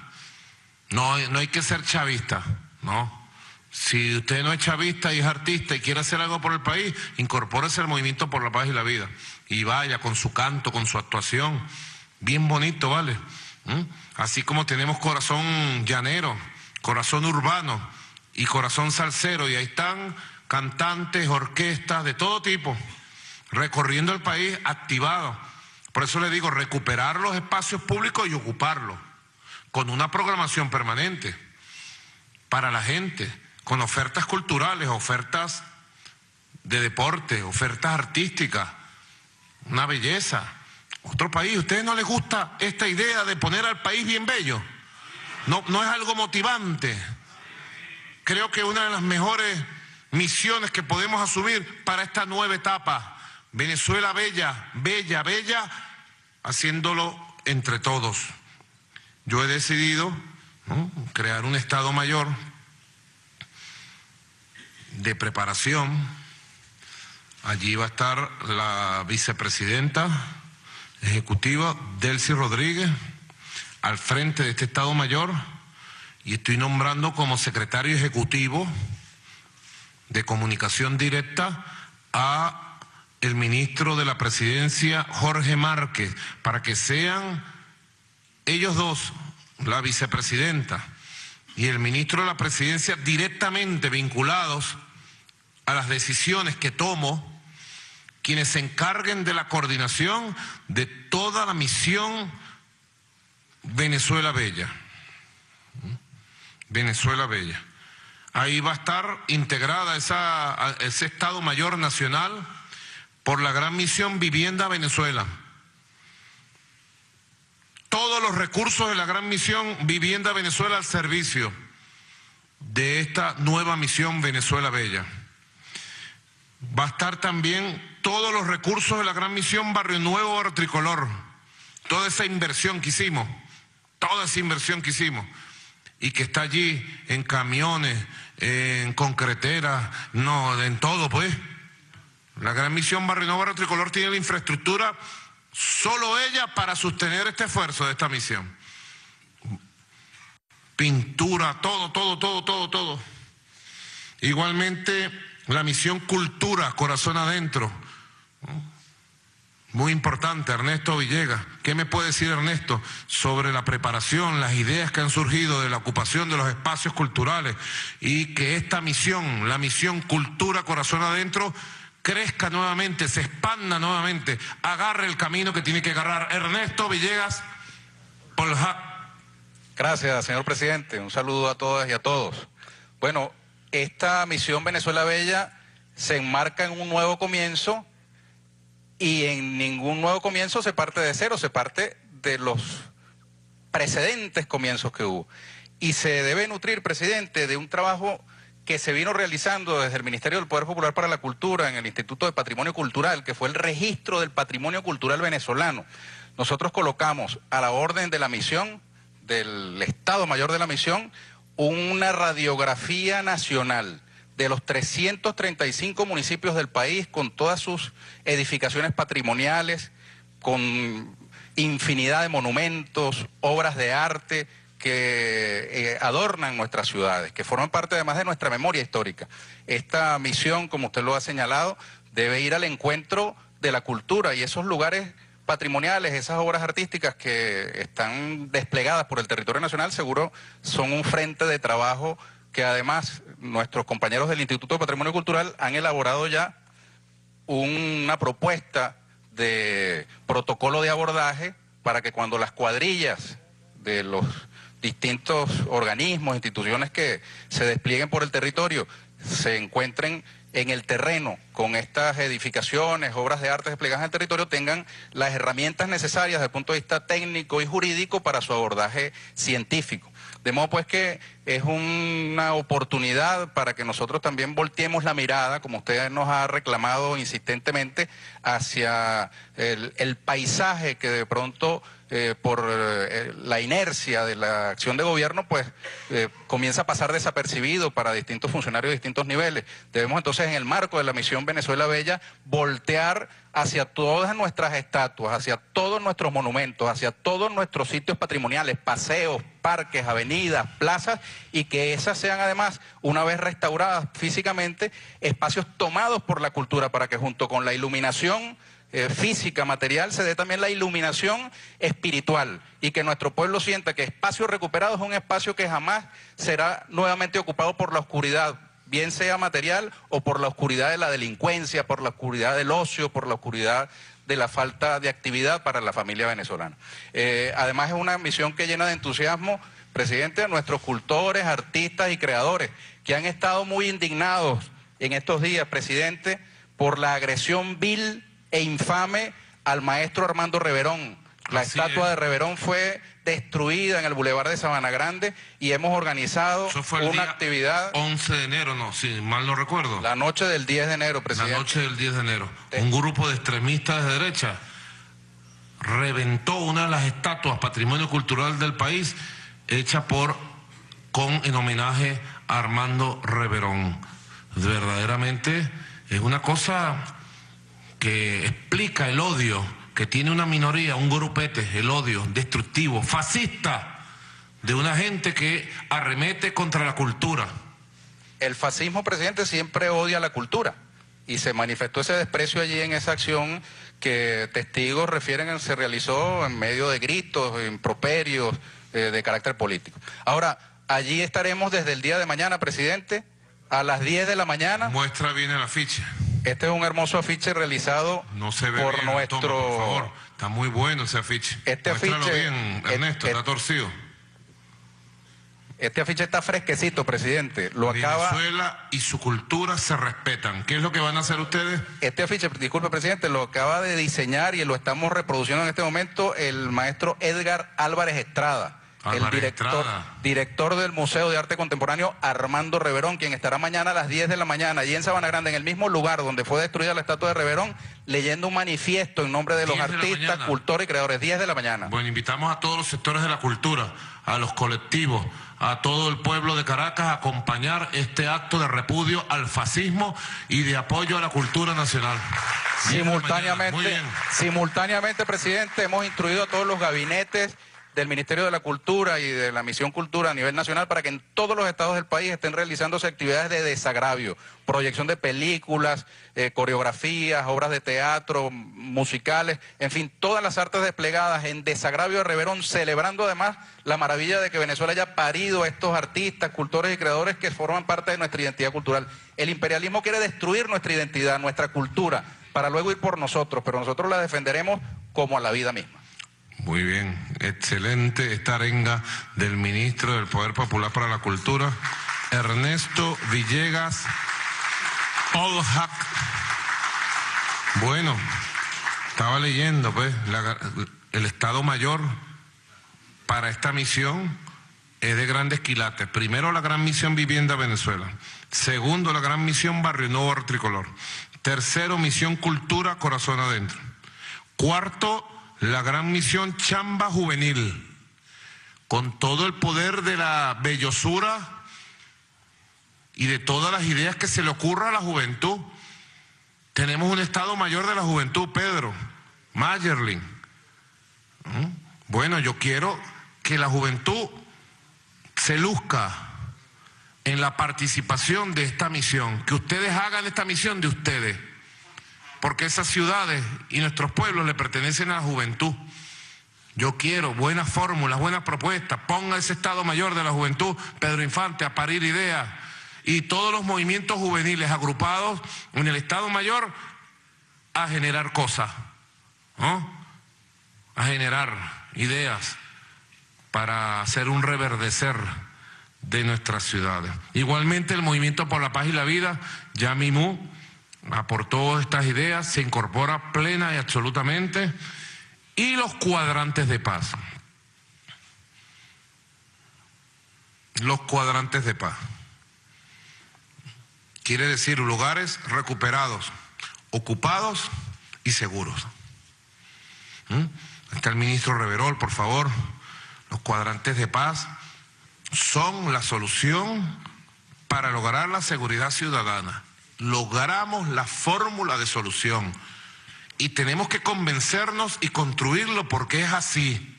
No, no hay que ser chavista, no. Si usted no es chavista y es artista y quiere hacer algo por el país, incorpórese al movimiento por la paz y la vida. Y vaya con su canto, con su actuación. Bien bonito, ¿vale? ¿Mm? Así como tenemos corazón llanero, corazón urbano y corazón salsero. Y ahí están cantantes, orquestas de todo tipo, recorriendo el país activados. Por eso le digo, recuperar los espacios públicos y ocuparlos, con una programación permanente para la gente con ofertas culturales, ofertas de deporte, ofertas artísticas, una belleza. Otro país, ¿a ustedes no les gusta esta idea de poner al país bien bello? No, no es algo motivante. Creo que una de las mejores misiones que podemos asumir para esta nueva etapa, Venezuela bella, bella, bella, haciéndolo entre todos. Yo he decidido crear un Estado Mayor de preparación. Allí va a estar la vicepresidenta ejecutiva Delcy Rodríguez al frente de este Estado Mayor y estoy nombrando como secretario ejecutivo de comunicación directa a el ministro de la presidencia Jorge Márquez para que sean ellos dos, la vicepresidenta y el ministro de la presidencia directamente vinculados a las decisiones que tomo quienes se encarguen de la coordinación de toda la misión Venezuela Bella. Venezuela Bella. Ahí va a estar integrada esa, ese Estado Mayor Nacional por la gran misión Vivienda Venezuela. Todos los recursos de la gran misión Vivienda Venezuela al servicio de esta nueva misión Venezuela Bella. Va a estar también todos los recursos de la gran misión Barrio Nuevo Barrio Tricolor. Toda esa inversión que hicimos, toda esa inversión que hicimos y que está allí en camiones, en concreteras, no, en todo pues. La gran misión Barrio Nuevo Barrio Tricolor tiene la infraestructura solo ella para sostener este esfuerzo de esta misión. Pintura, todo, todo, todo, todo, todo. Igualmente la misión cultura, corazón adentro. Muy importante, Ernesto Villegas. ¿Qué me puede decir Ernesto sobre la preparación, las ideas que han surgido de la ocupación de los espacios culturales y que esta misión, la misión cultura, corazón adentro, crezca nuevamente, se expanda nuevamente, agarre el camino que tiene que agarrar Ernesto Villegas Polja. Gracias, señor presidente. Un saludo a todas y a todos. Bueno, esta misión Venezuela Bella se enmarca en un nuevo comienzo y en ningún nuevo comienzo se parte de cero, se parte de los precedentes comienzos que hubo. Y se debe nutrir, presidente, de un trabajo que se vino realizando desde el Ministerio del Poder Popular para la Cultura en el Instituto de Patrimonio Cultural, que fue el registro del patrimonio cultural venezolano. Nosotros colocamos a la orden de la misión, del Estado Mayor de la Misión, una radiografía nacional de los 335 municipios del país con todas sus edificaciones patrimoniales, con infinidad de monumentos, obras de arte, que eh, adornan nuestras ciudades, que forman parte además de nuestra memoria histórica. Esta misión, como usted lo ha señalado, debe ir al encuentro de la cultura y esos lugares patrimoniales, esas obras artísticas que están desplegadas por el territorio nacional, seguro son un frente de trabajo que además nuestros compañeros del Instituto de Patrimonio Cultural han elaborado ya una propuesta de protocolo de abordaje para que cuando las cuadrillas de los distintos organismos, instituciones que se desplieguen por el territorio se encuentren en el terreno con estas edificaciones, obras de arte desplegadas en el territorio, tengan las herramientas necesarias desde el punto de vista técnico y jurídico para su abordaje científico. De modo pues que es una oportunidad para que nosotros también volteemos la mirada, como usted nos ha reclamado insistentemente, hacia el, paisaje que de pronto eh, por eh, la inercia de la acción de gobierno, pues eh, comienza a pasar desapercibido para distintos funcionarios de distintos niveles. Debemos entonces, en el marco de la misión Venezuela Bella, voltear hacia todas nuestras estatuas, hacia todos nuestros monumentos, hacia todos nuestros sitios patrimoniales, paseos, parques, avenidas, plazas, y que esas sean además, una vez restauradas físicamente, espacios tomados por la cultura para que junto con la iluminación eh, física, material, se dé también la iluminación espiritual y que nuestro pueblo sienta que espacio recuperado es un espacio que jamás será nuevamente ocupado por la oscuridad, bien sea material o por la oscuridad de la delincuencia, por la oscuridad del ocio, por la oscuridad de la falta de actividad para la familia venezolana. Eh, además es una misión que llena de entusiasmo, presidente, a nuestros cultores, artistas y creadores que han estado muy indignados en estos días, presidente, por la agresión vil e infame al maestro Armando Reverón. La estatua de Reverón fue destruida en el Boulevard de Sabana Grande y hemos organizado una actividad. 11 de enero, no, si mal no recuerdo. La noche del 10 de enero, presidente. La noche del 10 de enero. Un grupo de extremistas de derecha reventó una de las estatuas patrimonio cultural del país hecha por con en homenaje a Armando Reverón. Verdaderamente es una cosa que explica el odio que tiene una minoría, un grupete, el odio destructivo, fascista, de una gente que arremete contra la cultura. El fascismo, presidente, siempre odia la cultura y se manifestó ese desprecio allí en esa acción que testigos refieren se realizó en medio de gritos, improperios eh, de carácter político. Ahora, allí estaremos desde el día de mañana, presidente, a las 10 de la mañana. Muestra bien el afiche. Este es un hermoso afiche realizado no se ve por nuestro. por favor. Está muy bueno ese afiche. Este afiche. bien, Ernesto, está torcido. Este afiche está fresquecito, presidente. Lo acaba. Venezuela y su cultura se respetan. ¿Qué es lo que van a hacer ustedes? Este afiche, disculpe, presidente, lo acaba de diseñar y lo estamos reproduciendo en este momento el maestro Edgar Álvarez Estrada el director, director del Museo de Arte Contemporáneo Armando Reverón, quien estará mañana a las 10 de la mañana allí en Sabana Grande, en el mismo lugar donde fue destruida la estatua de Reverón, leyendo un manifiesto en nombre de los artistas, cultores y creadores. 10 de la mañana. Bueno, invitamos a todos los sectores de la cultura, a los colectivos, a todo el pueblo de Caracas a acompañar este acto de repudio al fascismo y de apoyo a la cultura nacional. Simultáneamente, simultáneamente, presidente, hemos instruido a todos los gabinetes del Ministerio de la Cultura y de la Misión Cultura a nivel nacional para que en todos los estados del país estén realizándose actividades de desagravio, proyección de películas, eh, coreografías, obras de teatro, musicales, en fin, todas las artes desplegadas en desagravio de Reverón, celebrando además la maravilla de que Venezuela haya parido a estos artistas, cultores y creadores que forman parte de nuestra identidad cultural. El imperialismo quiere destruir nuestra identidad, nuestra cultura, para luego ir por nosotros, pero nosotros la defenderemos como a la vida misma. Muy bien, excelente esta arenga del ministro del Poder Popular para la Cultura, Ernesto Villegas Olhac. Bueno, estaba leyendo, pues, el Estado Mayor para esta misión es de grandes quilates. Primero, la gran misión Vivienda Venezuela. Segundo, la gran misión Barrio Nuevo Tricolor. Tercero, misión Cultura Corazón Adentro. Cuarto, la gran misión Chamba Juvenil, con todo el poder de la bellosura y de todas las ideas que se le ocurra a la juventud. Tenemos un Estado Mayor de la Juventud, Pedro, Mayerlin. ¿Mm? Bueno, yo quiero que la juventud se luzca en la participación de esta misión, que ustedes hagan esta misión de ustedes, porque esas ciudades y nuestros pueblos le pertenecen a la juventud. Yo quiero buenas fórmulas, buenas propuestas. Ponga ese Estado Mayor de la Juventud, Pedro Infante, a parir ideas. Y todos los movimientos juveniles agrupados en el Estado Mayor a generar cosas, ¿no? A generar ideas para hacer un reverdecer de nuestras ciudades. Igualmente el Movimiento por la Paz y la Vida, ya Mimú, aportó estas ideas, se incorpora plena y absolutamente y los cuadrantes de paz. Los cuadrantes de paz. Quiere decir lugares recuperados, ocupados y seguros. ¿Mm? Está el ministro Reverol, por favor. Los cuadrantes de paz son la solución para lograr la seguridad ciudadana. Logramos la fórmula de solución y tenemos que convencernos y construirlo porque es así.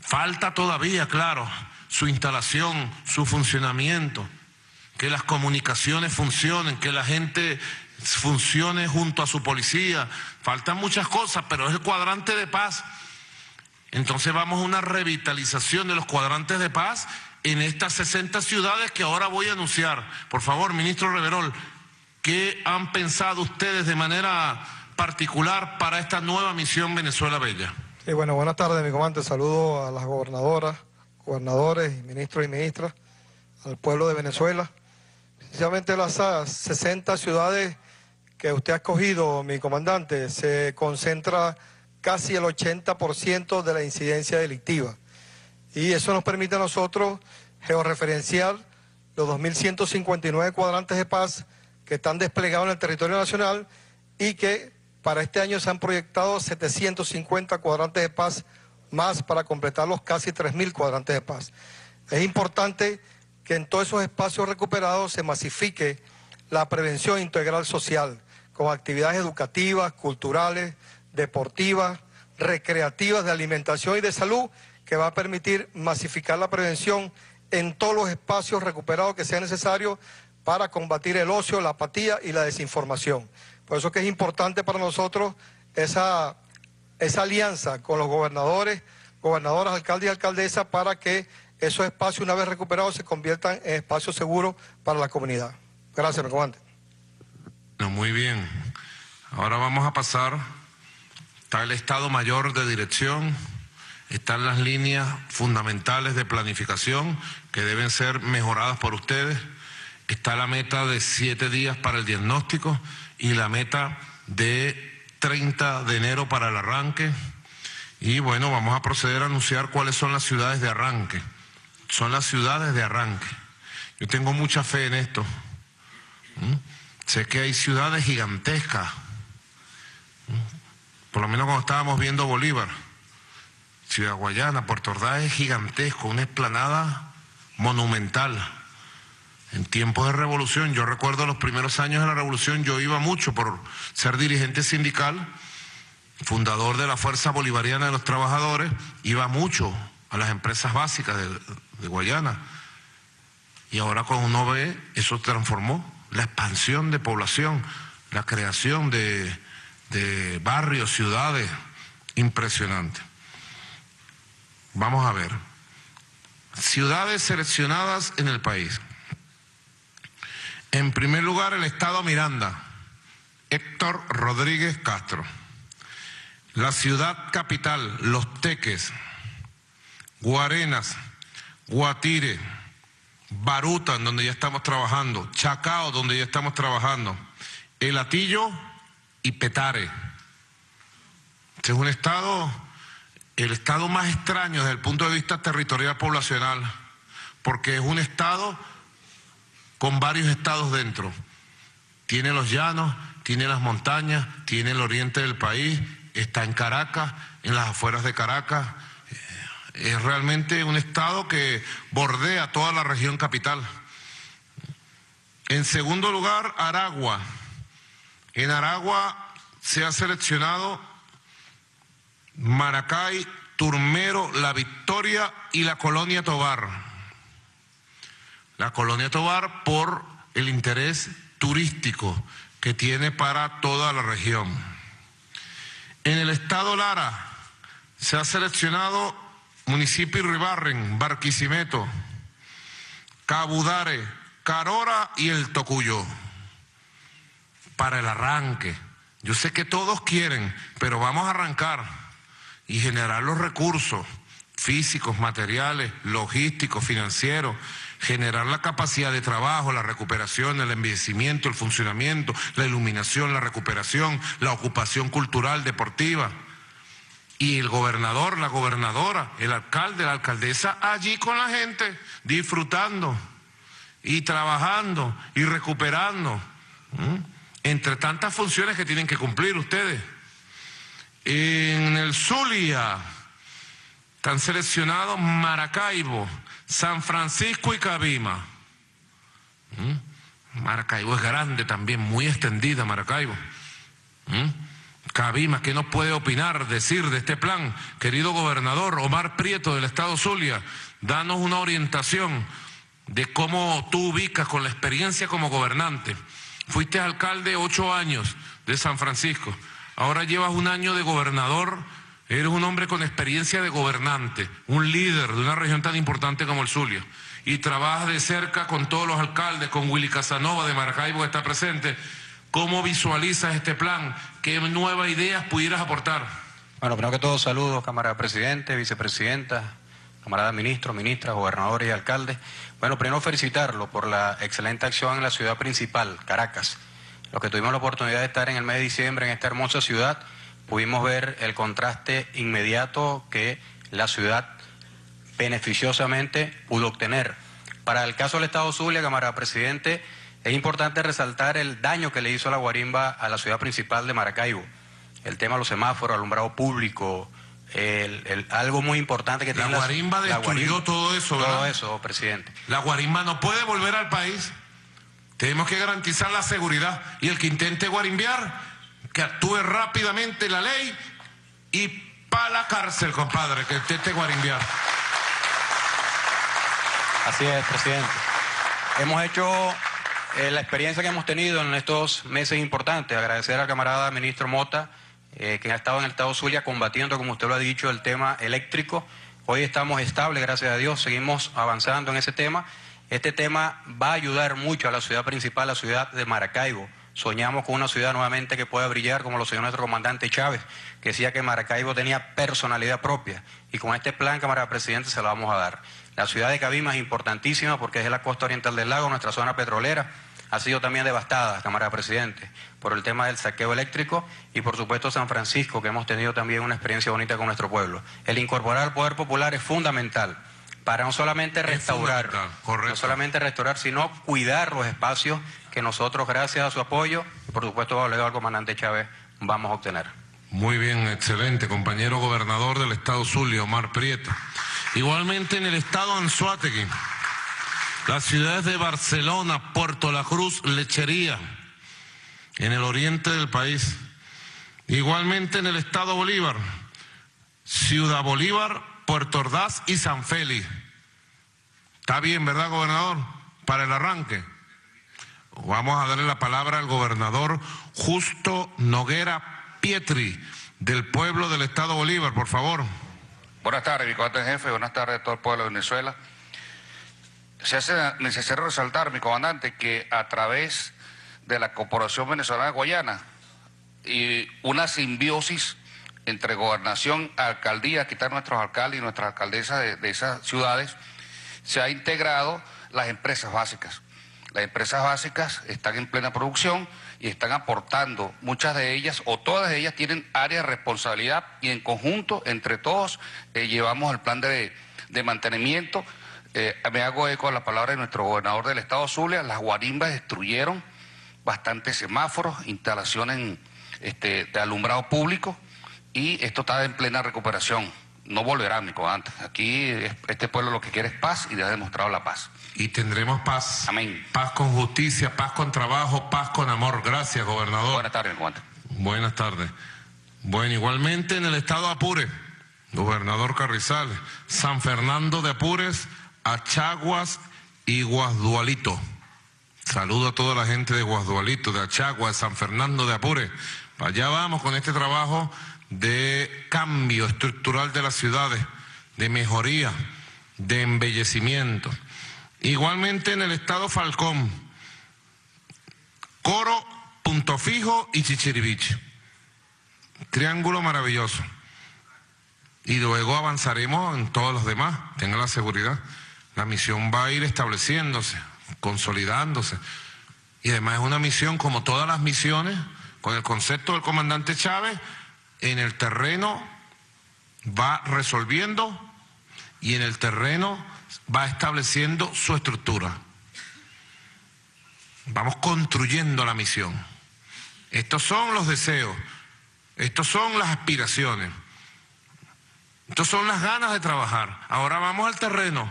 Falta todavía, claro, su instalación, su funcionamiento, que las comunicaciones funcionen, que la gente funcione junto a su policía. Faltan muchas cosas, pero es el cuadrante de paz. Entonces vamos a una revitalización de los cuadrantes de paz en estas 60 ciudades que ahora voy a anunciar. Por favor, ministro Reverol, ¿qué han pensado ustedes de manera particular para esta nueva misión Venezuela Bella. Sí, bueno, buenas tardes, mi comandante. Saludo a las gobernadoras, gobernadores ministros y ministras, al pueblo de Venezuela. Precisamente las 60 ciudades que usted ha escogido, mi comandante, se concentra casi el 80% de la incidencia delictiva. Y eso nos permite a nosotros georreferenciar los 2.159 cuadrantes de paz que están desplegados en el territorio nacional y que para este año se han proyectado 750 cuadrantes de paz más para completar los casi 3.000 cuadrantes de paz. Es importante que en todos esos espacios recuperados se masifique la prevención integral social con actividades educativas, culturales, deportivas, recreativas, de alimentación y de salud, que va a permitir masificar la prevención en todos los espacios recuperados que sea necesario para combatir el ocio, la apatía y la desinformación. Por eso que es importante para nosotros esa, esa alianza con los gobernadores, gobernadoras, alcaldes y alcaldesas para que esos espacios, una vez recuperados, se conviertan en espacios seguros para la comunidad. Gracias, comandante. No, muy bien. Ahora vamos a pasar. Está el Estado Mayor de Dirección, están las líneas fundamentales de planificación que deben ser mejoradas por ustedes. Está la meta de siete días para el diagnóstico y la meta de 30 de enero para el arranque. Y bueno, vamos a proceder a anunciar cuáles son las ciudades de arranque. Son las ciudades de arranque. Yo tengo mucha fe en esto. ¿Mm? Sé que hay ciudades gigantescas. ¿Mm? Por lo menos cuando estábamos viendo Bolívar. Ciudad Guayana, Puerto Ordaz es gigantesco, una explanada monumental. En tiempos de revolución, yo recuerdo los primeros años de la revolución, yo iba mucho por ser dirigente sindical, fundador de la Fuerza Bolivariana de los Trabajadores, iba mucho a las empresas básicas de, Guayana. Y ahora cuando uno ve, eso transformó la expansión de población, la creación de, barrios, ciudades, impresionante. Vamos a ver. Ciudades seleccionadas en el país. En primer lugar, el Estado Miranda, Héctor Rodríguez Castro. La ciudad capital, Los Teques, Guarenas, Guatire, Baruta, donde ya estamos trabajando, Chacao, donde ya estamos trabajando, El Atillo y Petare. Este es un estado, el estado más extraño desde el punto de vista territorial poblacional, porque es un estado con varios estados dentro. Tiene los llanos, tiene las montañas, tiene el oriente del país, está en Caracas, en las afueras de Caracas. Eh, es realmente un estado que bordea toda la región capital. En segundo lugar, Aragua. En Aragua se ha seleccionado Maracay, Turmero, La Victoria y la colonia Tobar. La colonia Tobar por el interés turístico que tiene para toda la región. En el estado Lara se ha seleccionado municipio Ribarren, Barquisimeto, Cabudare, Carora y el Tocuyo para el arranque. Yo sé que todos quieren, pero vamos a arrancar y generar los recursos físicos, materiales, logísticos, financieros, generar la capacidad de trabajo, la recuperación, el envejecimiento, el funcionamiento, la iluminación, la recuperación, la ocupación cultural, deportiva. Y el gobernador, la gobernadora, el alcalde, la alcaldesa, allí con la gente, disfrutando y trabajando y recuperando. Entre tantas funciones que tienen que cumplir ustedes. En el Zulia están seleccionados Maracaibo, San Francisco y Cabima. Maracaibo es grande también, muy extendida Maracaibo. Cabima, ¿qué nos puede opinar, decir de este plan? Querido gobernador Omar Prieto del Estado Zulia, danos una orientación de cómo tú ubicas con la experiencia como gobernante. Fuiste alcalde ocho años de San Francisco, ahora llevas un año de gobernador, eres un hombre con experiencia de gobernante, un líder de una región tan importante como el Zulia, y trabajas de cerca con todos los alcaldes, con Willy Casanova de Maracaibo que está presente. ¿Cómo visualizas este plan? ¿Qué nuevas ideas pudieras aportar? Bueno, primero que todo, saludos, Cámara Presidente, Vicepresidenta, camaradas ministros, ministras, gobernadores y alcaldes. Bueno, primero felicitarlo por la excelente acción en la ciudad principal, Caracas. Los que tuvimos la oportunidad de estar en el mes de diciembre en esta hermosa ciudad, pudimos ver el contraste inmediato que la ciudad beneficiosamente pudo obtener. Para el caso del Estado Zulia, camarada presidente, es importante resaltar el daño que le hizo la guarimba a la ciudad principal de Maracaibo. El tema de los semáforos, alumbrado público, el, algo muy importante que la tiene guarimba la, destruyó todo eso, ¿verdad? Todo eso, presidente. La guarimba no puede volver al país. Tenemos que garantizar la seguridad y el que intente guarimbear, que actúe rápidamente la ley y para la cárcel, compadre, que intente guarimbear. Así es, presidente. Hemos hecho eh, la experiencia que hemos tenido en estos meses importantes. Agradecer al camarada ministro Mota eh, que ha estado en el Estado Zulia combatiendo, como usted lo ha dicho, el tema eléctrico. Hoy estamos estables, gracias a Dios, seguimos avanzando en ese tema. Este tema va a ayudar mucho a la ciudad principal, la ciudad de Maracaibo. Soñamos con una ciudad nuevamente que pueda brillar, como lo soñó nuestro comandante Chávez, que decía que Maracaibo tenía personalidad propia. Y con este plan, camarada presidente, se lo vamos a dar. La ciudad de Cabima es importantísima porque es la costa oriental del lago, nuestra zona petrolera ha sido también devastada, Cámara Presidente, por el tema del saqueo eléctrico y por supuesto San Francisco, que hemos tenido también una experiencia bonita con nuestro pueblo. El incorporar al poder popular es fundamental para no solamente restaurar, no solamente restaurar, sino cuidar los espacios que nosotros, gracias a su apoyo, y por supuesto, al comandante Chávez, vamos a obtener. Muy bien, excelente, compañero gobernador del estado Zulia, Omar Prieto. Igualmente en el estado Anzuategui. Las ciudades de Barcelona, Puerto La Cruz, Lechería, en el oriente del país. Igualmente en el estado Bolívar, Ciudad Bolívar, Puerto Ordaz y San Félix. Está bien, ¿verdad, gobernador? Para el arranque. Vamos a darle la palabra al gobernador Justo Noguera Pietri, del pueblo del estado Bolívar, por favor. Buenas tardes, mi comandante jefe, buenas tardes a todo el pueblo de Venezuela se hace necesario resaltar, mi comandante, que a través de la Corporación Venezolana Guayana y una simbiosis entre gobernación, alcaldía, están nuestros alcaldes y nuestras alcaldesas de, esas ciudades, se ha integrado las empresas básicas. Las empresas básicas están en plena producción y están aportando, muchas de ellas o todas ellas tienen área de responsabilidad y en conjunto, entre todos, eh, llevamos el plan de, mantenimiento eh, me hago eco a la palabra de nuestro gobernador del estado Zulia, las guarimbas destruyeron bastantes semáforos, instalaciones este, de alumbrado público y esto está en plena recuperación. No volverá, mi comandante. Aquí este pueblo lo que quiere es paz y ha demostrado la paz. Y tendremos paz. Amén. Paz con justicia, paz con trabajo, paz con amor. Gracias, gobernador. Buenas tardes, comandante. Buenas tardes. Bueno, igualmente en el estado de Apure, gobernador Carrizales, San Fernando de Apures, Achaguas y Guasdualito. Saludo a toda la gente de Guasdualito, de Achagua, de San Fernando de Apure. Allá vamos con este trabajo de cambio estructural de las ciudades, de mejoría, de embellecimiento. Igualmente en el estado Falcón, Coro, Punto Fijo y Chichiribich. Triángulo maravilloso. Y luego avanzaremos en todos los demás, tenga la seguridad. La misión va a ir estableciéndose, consolidándose. Y además es una misión como todas las misiones, con el concepto del comandante Chávez, en el terreno va resolviendo y en el terreno va estableciendo su estructura. Vamos construyendo la misión. Estos son los deseos, estos son las aspiraciones, estos son las ganas de trabajar. Ahora vamos al terreno,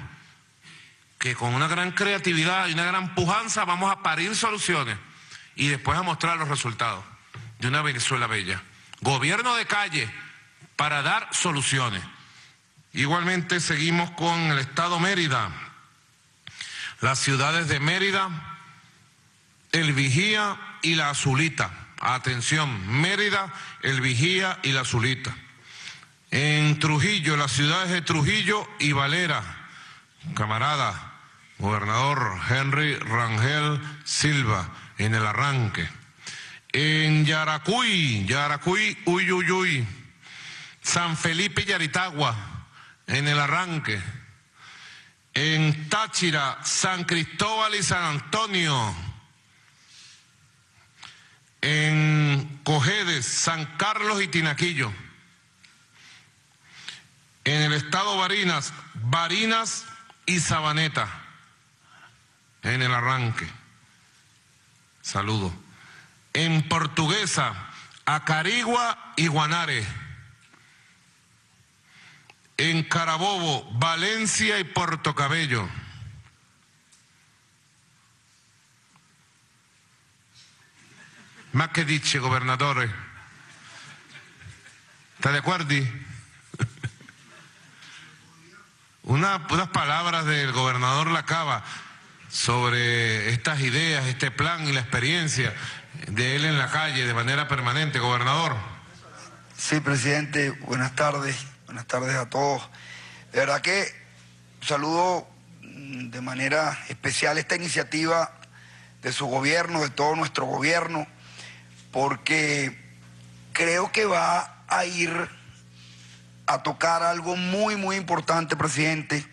que con una gran creatividad y una gran pujanza vamos a parir soluciones y después a mostrar los resultados de una Venezuela bella. Gobierno de calle para dar soluciones. Igualmente seguimos con el Estado Mérida, las ciudades de Mérida, El Vigía y La Azulita. Atención, Mérida, El Vigía y La Azulita. En Trujillo, las ciudades de Trujillo y Valera, camarada, gobernador Henry Rangel Silva, en el arranque. En Yaracuy, Yaracuy, Uyuyuy, San Felipe Yaritagua, en el arranque. En Táchira, San Cristóbal y San Antonio. En Cojedes, San Carlos y Tinaquillo. En el estado Barinas, Barinas y Sabaneta. En el arranque. Saludo. En Portuguesa, Acarigua y Guanare en Carabobo, Valencia y Puerto Cabello. Más que dice, gobernadores. ¿Está de acuerdo? Una, unas palabras del gobernador Lacaba sobre estas ideas, este plan y la experiencia de él en la calle de manera permanente. Gobernador. Sí, presidente, buenas tardes. Buenas tardes a todos. De verdad que saludo mm, de manera especial esta iniciativa de su gobierno, de todo nuestro gobierno, porque creo que va a ir a tocar algo muy, muy importante, presidente,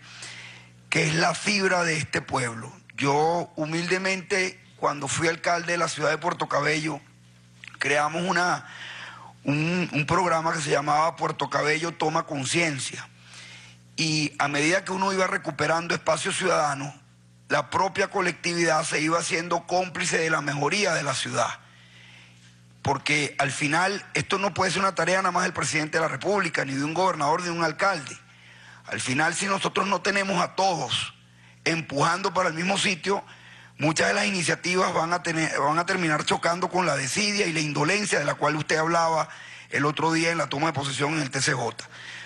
que es la fibra de este pueblo. Yo humildemente, cuando fui alcalde de la ciudad de Puerto Cabello, creamos una un, programa que se llamaba Puerto Cabello Toma Conciencia. Y a medida que uno iba recuperando espacio ciudadano, la propia colectividad se iba haciendo cómplice de la mejoría de la ciudad. Porque al final esto no puede ser una tarea nada más del presidente de la República, ni de un gobernador, ni de un alcalde. Al final, si nosotros no tenemos a todos empujando para el mismo sitio, muchas de las iniciativas van a, tener, van a terminar chocando con la desidia y la indolencia de la cual usted hablaba el otro día en la toma de posesión en el TCJ.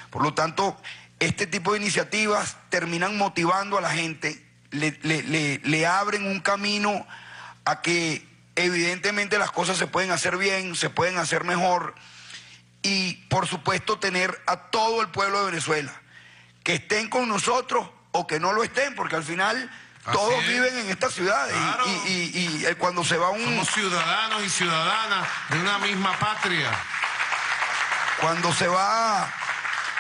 Por lo tanto, este tipo de iniciativas terminan motivando a la gente, le, le abren un camino a que evidentemente las cosas se pueden hacer bien, se pueden hacer mejor y por supuesto tener a todo el pueblo de Venezuela, que estén con nosotros o que no lo estén, porque al final todos viven en esta ciudad y, eh, cuando se va un... Somos ciudadanos y ciudadanas de una misma patria. Cuando se va,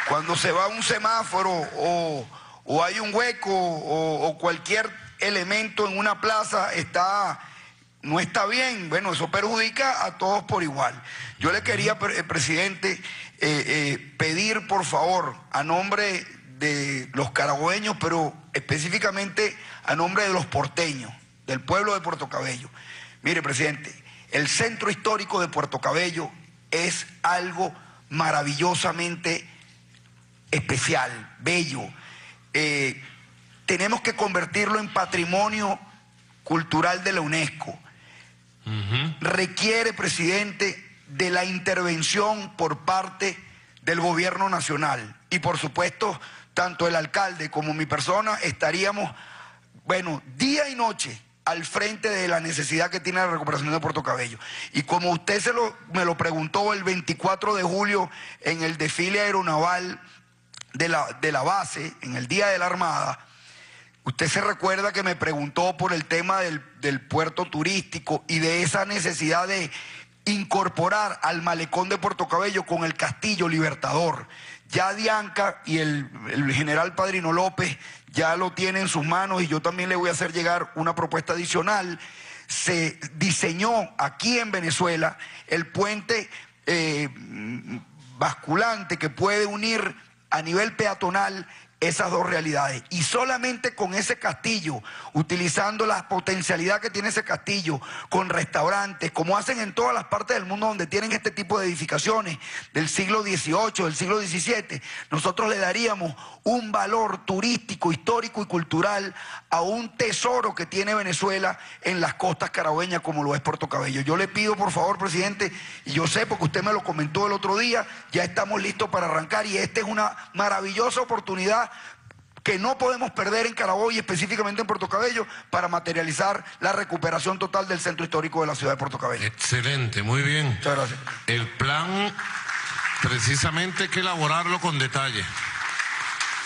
cuando se va un semáforo o, hay un hueco o, cualquier elemento en una plaza está no está bien, bueno, eso perjudica a todos por igual. Yo le quería, eh, presidente, eh, pedir por favor, a nombre de los caragüeños, pero específicamente a nombre de los porteños, del pueblo de Puerto Cabello. Mire, presidente, el centro histórico de Puerto Cabello es algo maravillosamente especial, bello. Eh, tenemos que convertirlo en patrimonio cultural de la UNESCO. Requiere, presidente, de la intervención por parte del gobierno nacional. Y por supuesto, tanto el alcalde como mi persona estaríamos bueno, día y noche al frente de la necesidad que tiene la recuperación de Puerto Cabello. Y como usted se lo, me lo preguntó el 24 de julio en el desfile aeronaval de la, de la base, en el Día de la Armada, usted se recuerda que me preguntó por el tema del, del puerto turístico y de esa necesidad de incorporar al malecón de Puerto Cabello con el Castillo Libertador. Ya Dianca y el, general Padrino López ya lo tiene en sus manos y yo también le voy a hacer llegar una propuesta adicional. Se diseñó aquí en Venezuela el puente eh, basculante que puede unir a nivel peatonal esas dos realidades. Y solamente con ese castillo, utilizando la potencialidad que tiene ese castillo, con restaurantes, como hacen en todas las partes del mundo donde tienen este tipo de edificaciones del siglo XVIII, del siglo XVII, nosotros le daríamos un valor turístico, histórico y cultural a un tesoro que tiene Venezuela en las costas carabeñas como lo es Puerto Cabello. Yo le pido, por favor, presidente, y yo sé porque usted me lo comentó el otro día, ya estamos listos para arrancar y esta es una maravillosa oportunidad que no podemos perder en Carabobo y específicamente en Puerto Cabello para materializar la recuperación total del centro histórico de la ciudad de Puerto Cabello. Excelente, muy bien. Muchas gracias. El plan precisamente hay que elaborarlo con detalle.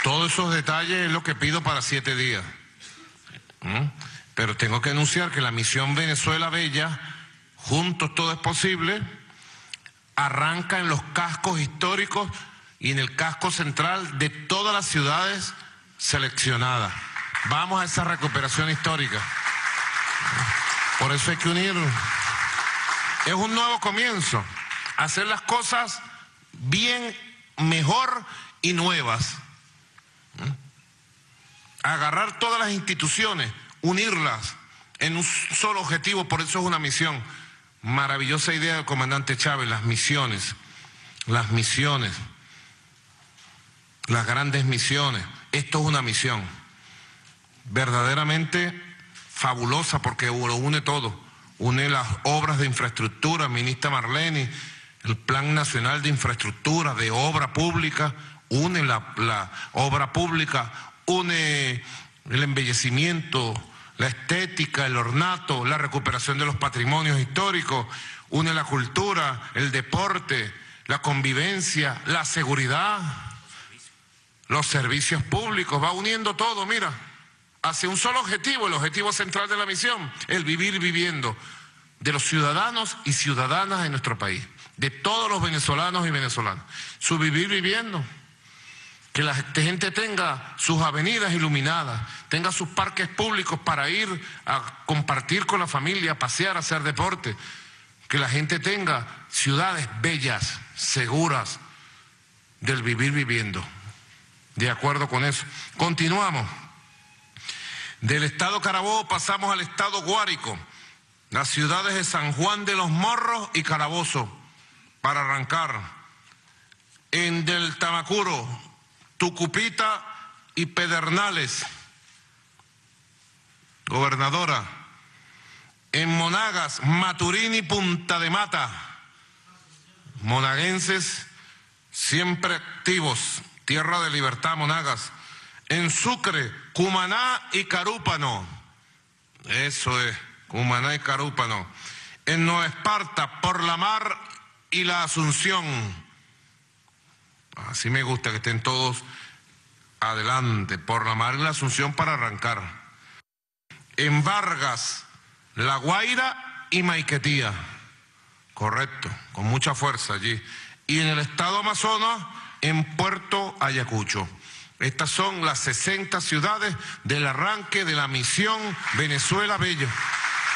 Todos esos detalles es lo que pido para siete días. ¿Mm? Pero tengo que anunciar que la misión Venezuela Bella, juntos todo es posible, arranca en los cascos históricos y en el casco central de todas las ciudades seleccionada. Vamos a esa recuperación histórica. Por eso hay que unir. Es un nuevo comienzo. Hacer las cosas bien, mejor y nuevas. Agarrar todas las instituciones, unirlas en un solo objetivo, por eso es una misión. Maravillosa idea del comandante Chávez, las misiones, las misiones, las grandes misiones. Esto es una misión verdaderamente fabulosa porque lo une todo. Une las obras de infraestructura, ministra Marlene, el Plan Nacional de Infraestructura, de Obra Pública, une la, la obra pública, une el embellecimiento, la estética, el ornato, la recuperación de los patrimonios históricos, une la cultura, el deporte, la convivencia, la seguridad los servicios públicos, va uniendo todo, mira, hacia un solo objetivo, el objetivo central de la misión, el vivir viviendo de los ciudadanos y ciudadanas de nuestro país, de todos los venezolanos y venezolanas. Su vivir viviendo, que la gente tenga sus avenidas iluminadas, tenga sus parques públicos para ir a compartir con la familia, a pasear, a hacer deporte, que la gente tenga ciudades bellas, seguras del vivir viviendo. De acuerdo con eso. Continuamos. Del estado Carabobo pasamos al estado Guárico, las ciudades de San Juan de los Morros y Carabozo, para arrancar. En del Tamacuro, Tucupita y Pedernales, gobernadora. En Monagas, Maturín y Punta de Mata, monaguenses siempre activos Tierra de Libertad, Monagas. En Sucre, Cumaná y Carúpano. Eso es, Cumaná y Carúpano. En Nueva Esparta, por la mar y la Asunción. Así me gusta que estén todos adelante, por la mar y la Asunción para arrancar. En Vargas, La Guaira y Maiquetía. Correcto, con mucha fuerza allí. Y en el estado Amazonas, en Puerto Ayacucho. Estas son las 60 ciudades del arranque de la misión Venezuela Bello.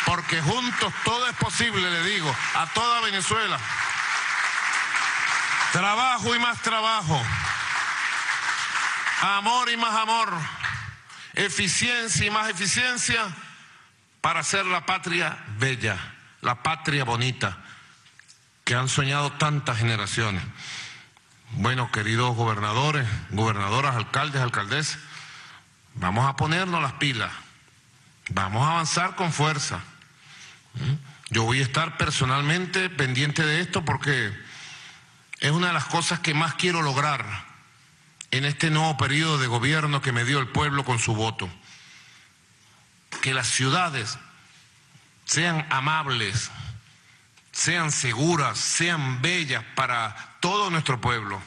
Porque juntos todo es posible, le digo, a toda Venezuela. Trabajo y más trabajo. Amor y más amor. Eficiencia y más eficiencia para hacer la patria bella, la patria bonita, que han soñado tantas generaciones. Bueno, queridos gobernadores, gobernadoras, alcaldes, alcaldesas, vamos a ponernos las pilas, vamos a avanzar con fuerza. ¿Mm? Yo voy a estar personalmente pendiente de esto porque es una de las cosas que más quiero lograr en este nuevo periodo de gobierno que me dio el pueblo con su voto. que las ciudades sean amables, sean seguras, sean bellas para todo nuestro pueblo.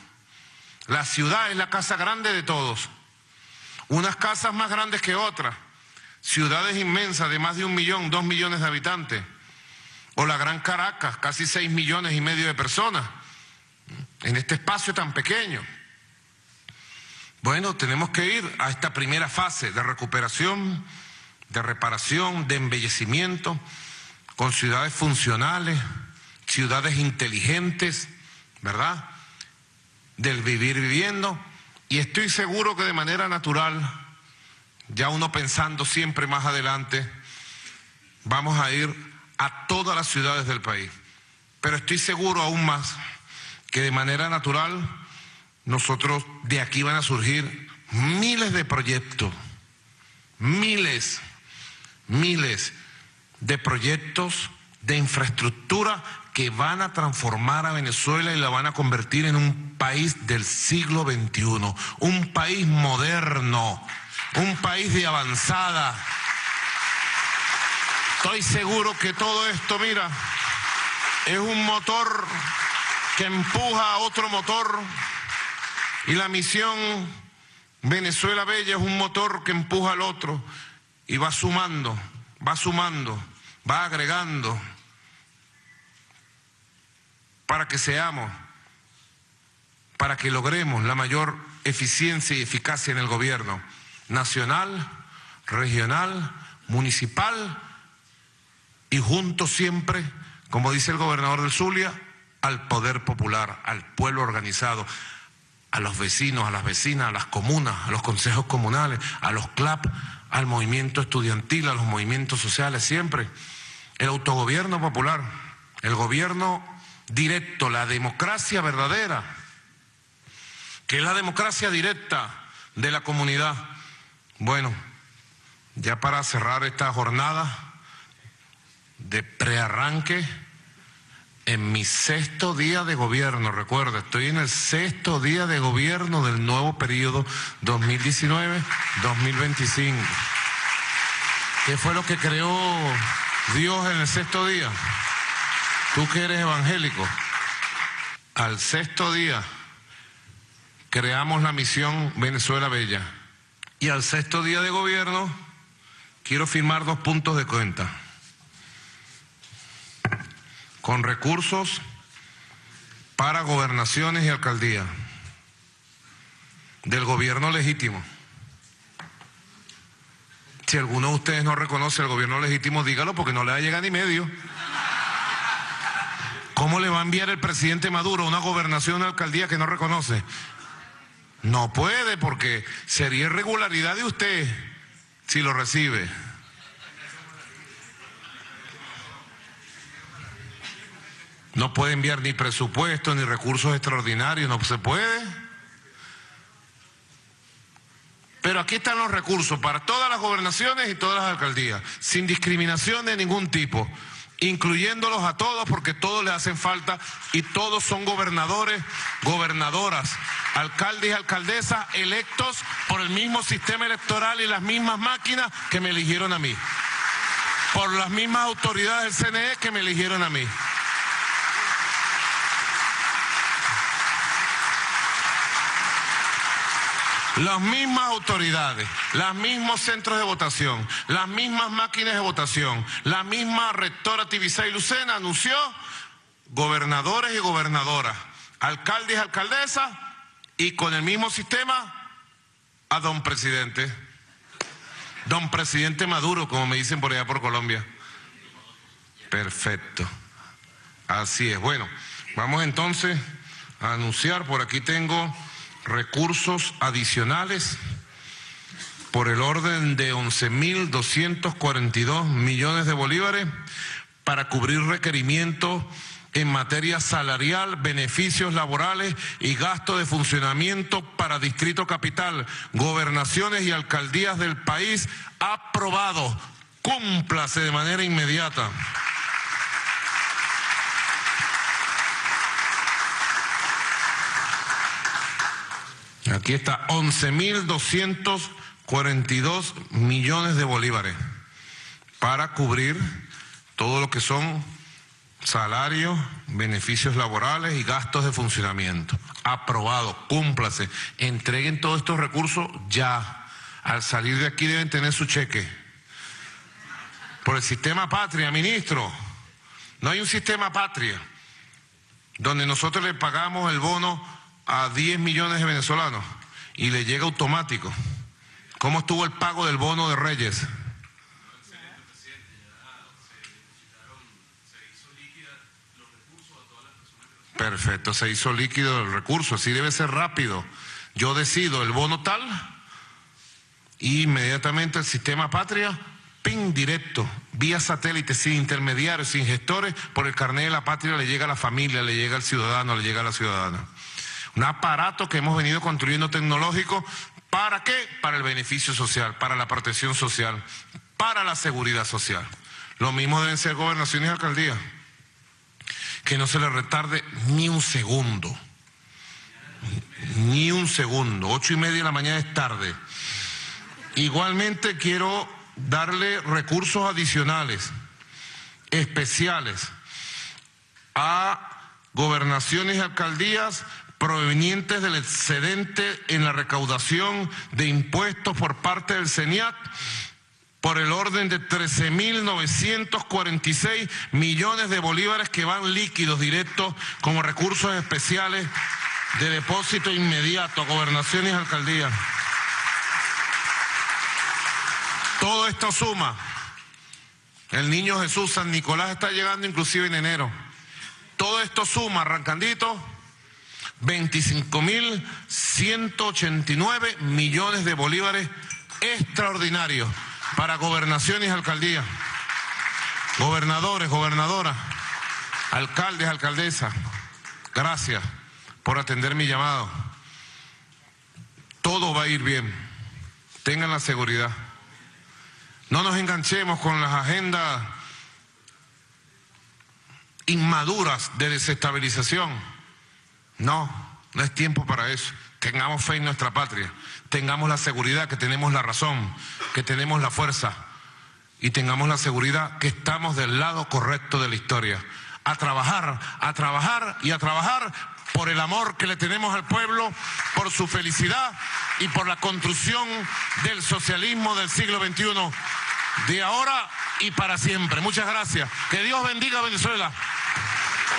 La ciudad es la casa grande de todos. Unas casas más grandes que otras. Ciudades inmensas de más de un millón, dos millones de habitantes. O la Gran Caracas, casi seis millones y medio de personas. En este espacio tan pequeño. Bueno, tenemos que ir a esta primera fase de recuperación, de reparación, de embellecimiento, con ciudades funcionales, ciudades inteligentes, ¿verdad? Del vivir viviendo. Y estoy seguro que de manera natural, ya uno pensando siempre más adelante, vamos a ir a todas las ciudades del país. Pero estoy seguro aún más que de manera natural nosotros de aquí van a surgir miles de proyectos, miles, miles de proyectos de infraestructura que van a transformar a Venezuela y la van a convertir en un país del siglo XXI, un país moderno, un país de avanzada. Estoy seguro que todo esto, mira, es un motor que empuja a otro motor y la misión Venezuela Bella es un motor que empuja al otro y va sumando, va sumando, va agregando para que seamos, para que logremos la mayor eficiencia y eficacia en el gobierno nacional, regional, municipal y juntos siempre, como dice el gobernador del Zulia, al poder popular, al pueblo organizado a los vecinos, a las vecinas, a las comunas, a los consejos comunales, a los CLAP, al movimiento estudiantil, a los movimientos sociales, siempre. El autogobierno popular, el gobierno directo, la democracia verdadera, que es la democracia directa de la comunidad. Bueno, ya para cerrar esta jornada de prearranque, en mi sexto día de gobierno, recuerda, estoy en el sexto día de gobierno del nuevo periodo 2019-2025. ¿Qué fue lo que creó Dios en el sexto día? Tú que eres evangélico, al sexto día creamos la misión Venezuela Bella. Y al sexto día de gobierno quiero firmar dos puntos de cuenta con recursos para gobernaciones y alcaldías del gobierno legítimo. Si alguno de ustedes no reconoce el gobierno legítimo, dígalo porque no le va a llegar ni medio. ¿Cómo le va a enviar el presidente Maduro una gobernación o alcaldía que no reconoce? No puede porque sería irregularidad de usted si lo recibe. No puede enviar ni presupuesto ni recursos extraordinarios, no se puede. Pero aquí están los recursos para todas las gobernaciones y todas las alcaldías, sin discriminación de ningún tipo, incluyéndolos a todos porque todos les hacen falta y todos son gobernadores, gobernadoras, alcaldes y alcaldesas electos por el mismo sistema electoral y las mismas máquinas que me eligieron a mí, por las mismas autoridades del CNE que me eligieron a mí. Las mismas autoridades, los mismos centros de votación, las mismas máquinas de votación, la misma rectora Tibisay Lucena anunció gobernadores y gobernadoras, alcaldes y alcaldesas y con el mismo sistema a don presidente. Don presidente Maduro, como me dicen por allá por Colombia. Perfecto. Así es. Bueno, vamos entonces a anunciar, por aquí tengo recursos adicionales por el orden de 11.242 millones de bolívares para cubrir requerimientos en materia salarial, beneficios laborales y gasto de funcionamiento para Distrito Capital, gobernaciones y alcaldías del país, aprobado. Cúmplase de manera inmediata. Aquí está, 11.242 millones de bolívares. para cubrir todo lo que son salarios, beneficios laborales y gastos de funcionamiento. Aprobado, cúmplase, entreguen todos estos recursos ya. Al salir de aquí deben tener su cheque. Por el sistema patria, ministro. No hay un sistema patria donde nosotros le pagamos el bono a 10 millones de venezolanos y le llega automático. ¿Cómo estuvo el pago del bono de Reyes? Perfecto, se hizo líquido el recurso, así debe ser rápido. Yo decido el bono tal y inmediatamente el sistema patria, pin directo, vía satélite, sin intermediarios, sin gestores, por el carnet de la patria le llega a la familia, le llega al ciudadano, le llega a la ciudadana. Un aparato que hemos venido construyendo tecnológico, ¿para qué? Para el beneficio social, para la protección social, para la seguridad social. Lo mismo deben ser gobernaciones y alcaldías que no se le retarde ni un segundo. Ni un segundo. Ocho y media de la mañana es tarde. Igualmente quiero darle recursos adicionales, especiales, a gobernaciones y alcaldías provenientes del excedente en la recaudación de impuestos por parte del CENIAT por el orden de 13.946 millones de bolívares que van líquidos directos como recursos especiales de depósito inmediato a gobernaciones y alcaldías. Todo esto suma. El niño Jesús San Nicolás está llegando inclusive en enero. Todo esto suma, arrancandito, 25.189 millones de bolívares extraordinarios para gobernaciones y alcaldías, gobernadores, gobernadoras, alcaldes, alcaldesas, gracias por atender mi llamado. Todo va a ir bien, tengan la seguridad. No nos enganchemos con las agendas inmaduras de desestabilización. No, no es tiempo para eso. Tengamos fe en nuestra patria, tengamos la seguridad que tenemos la razón, que tenemos la fuerza y tengamos la seguridad que estamos del lado correcto de la historia. A trabajar, a trabajar y a trabajar por el amor que le tenemos al pueblo, por su felicidad y por la construcción del socialismo del siglo XXI, de ahora y para siempre. Muchas gracias. Que Dios bendiga a Venezuela.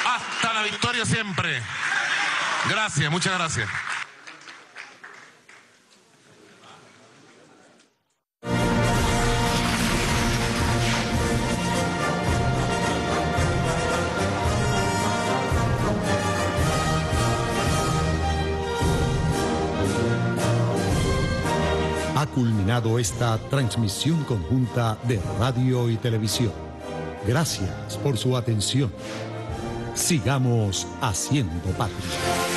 Hasta la victoria siempre. Gracias, muchas gracias. Ha culminado esta transmisión conjunta de radio y televisión. Gracias por su atención. Sigamos haciendo patria.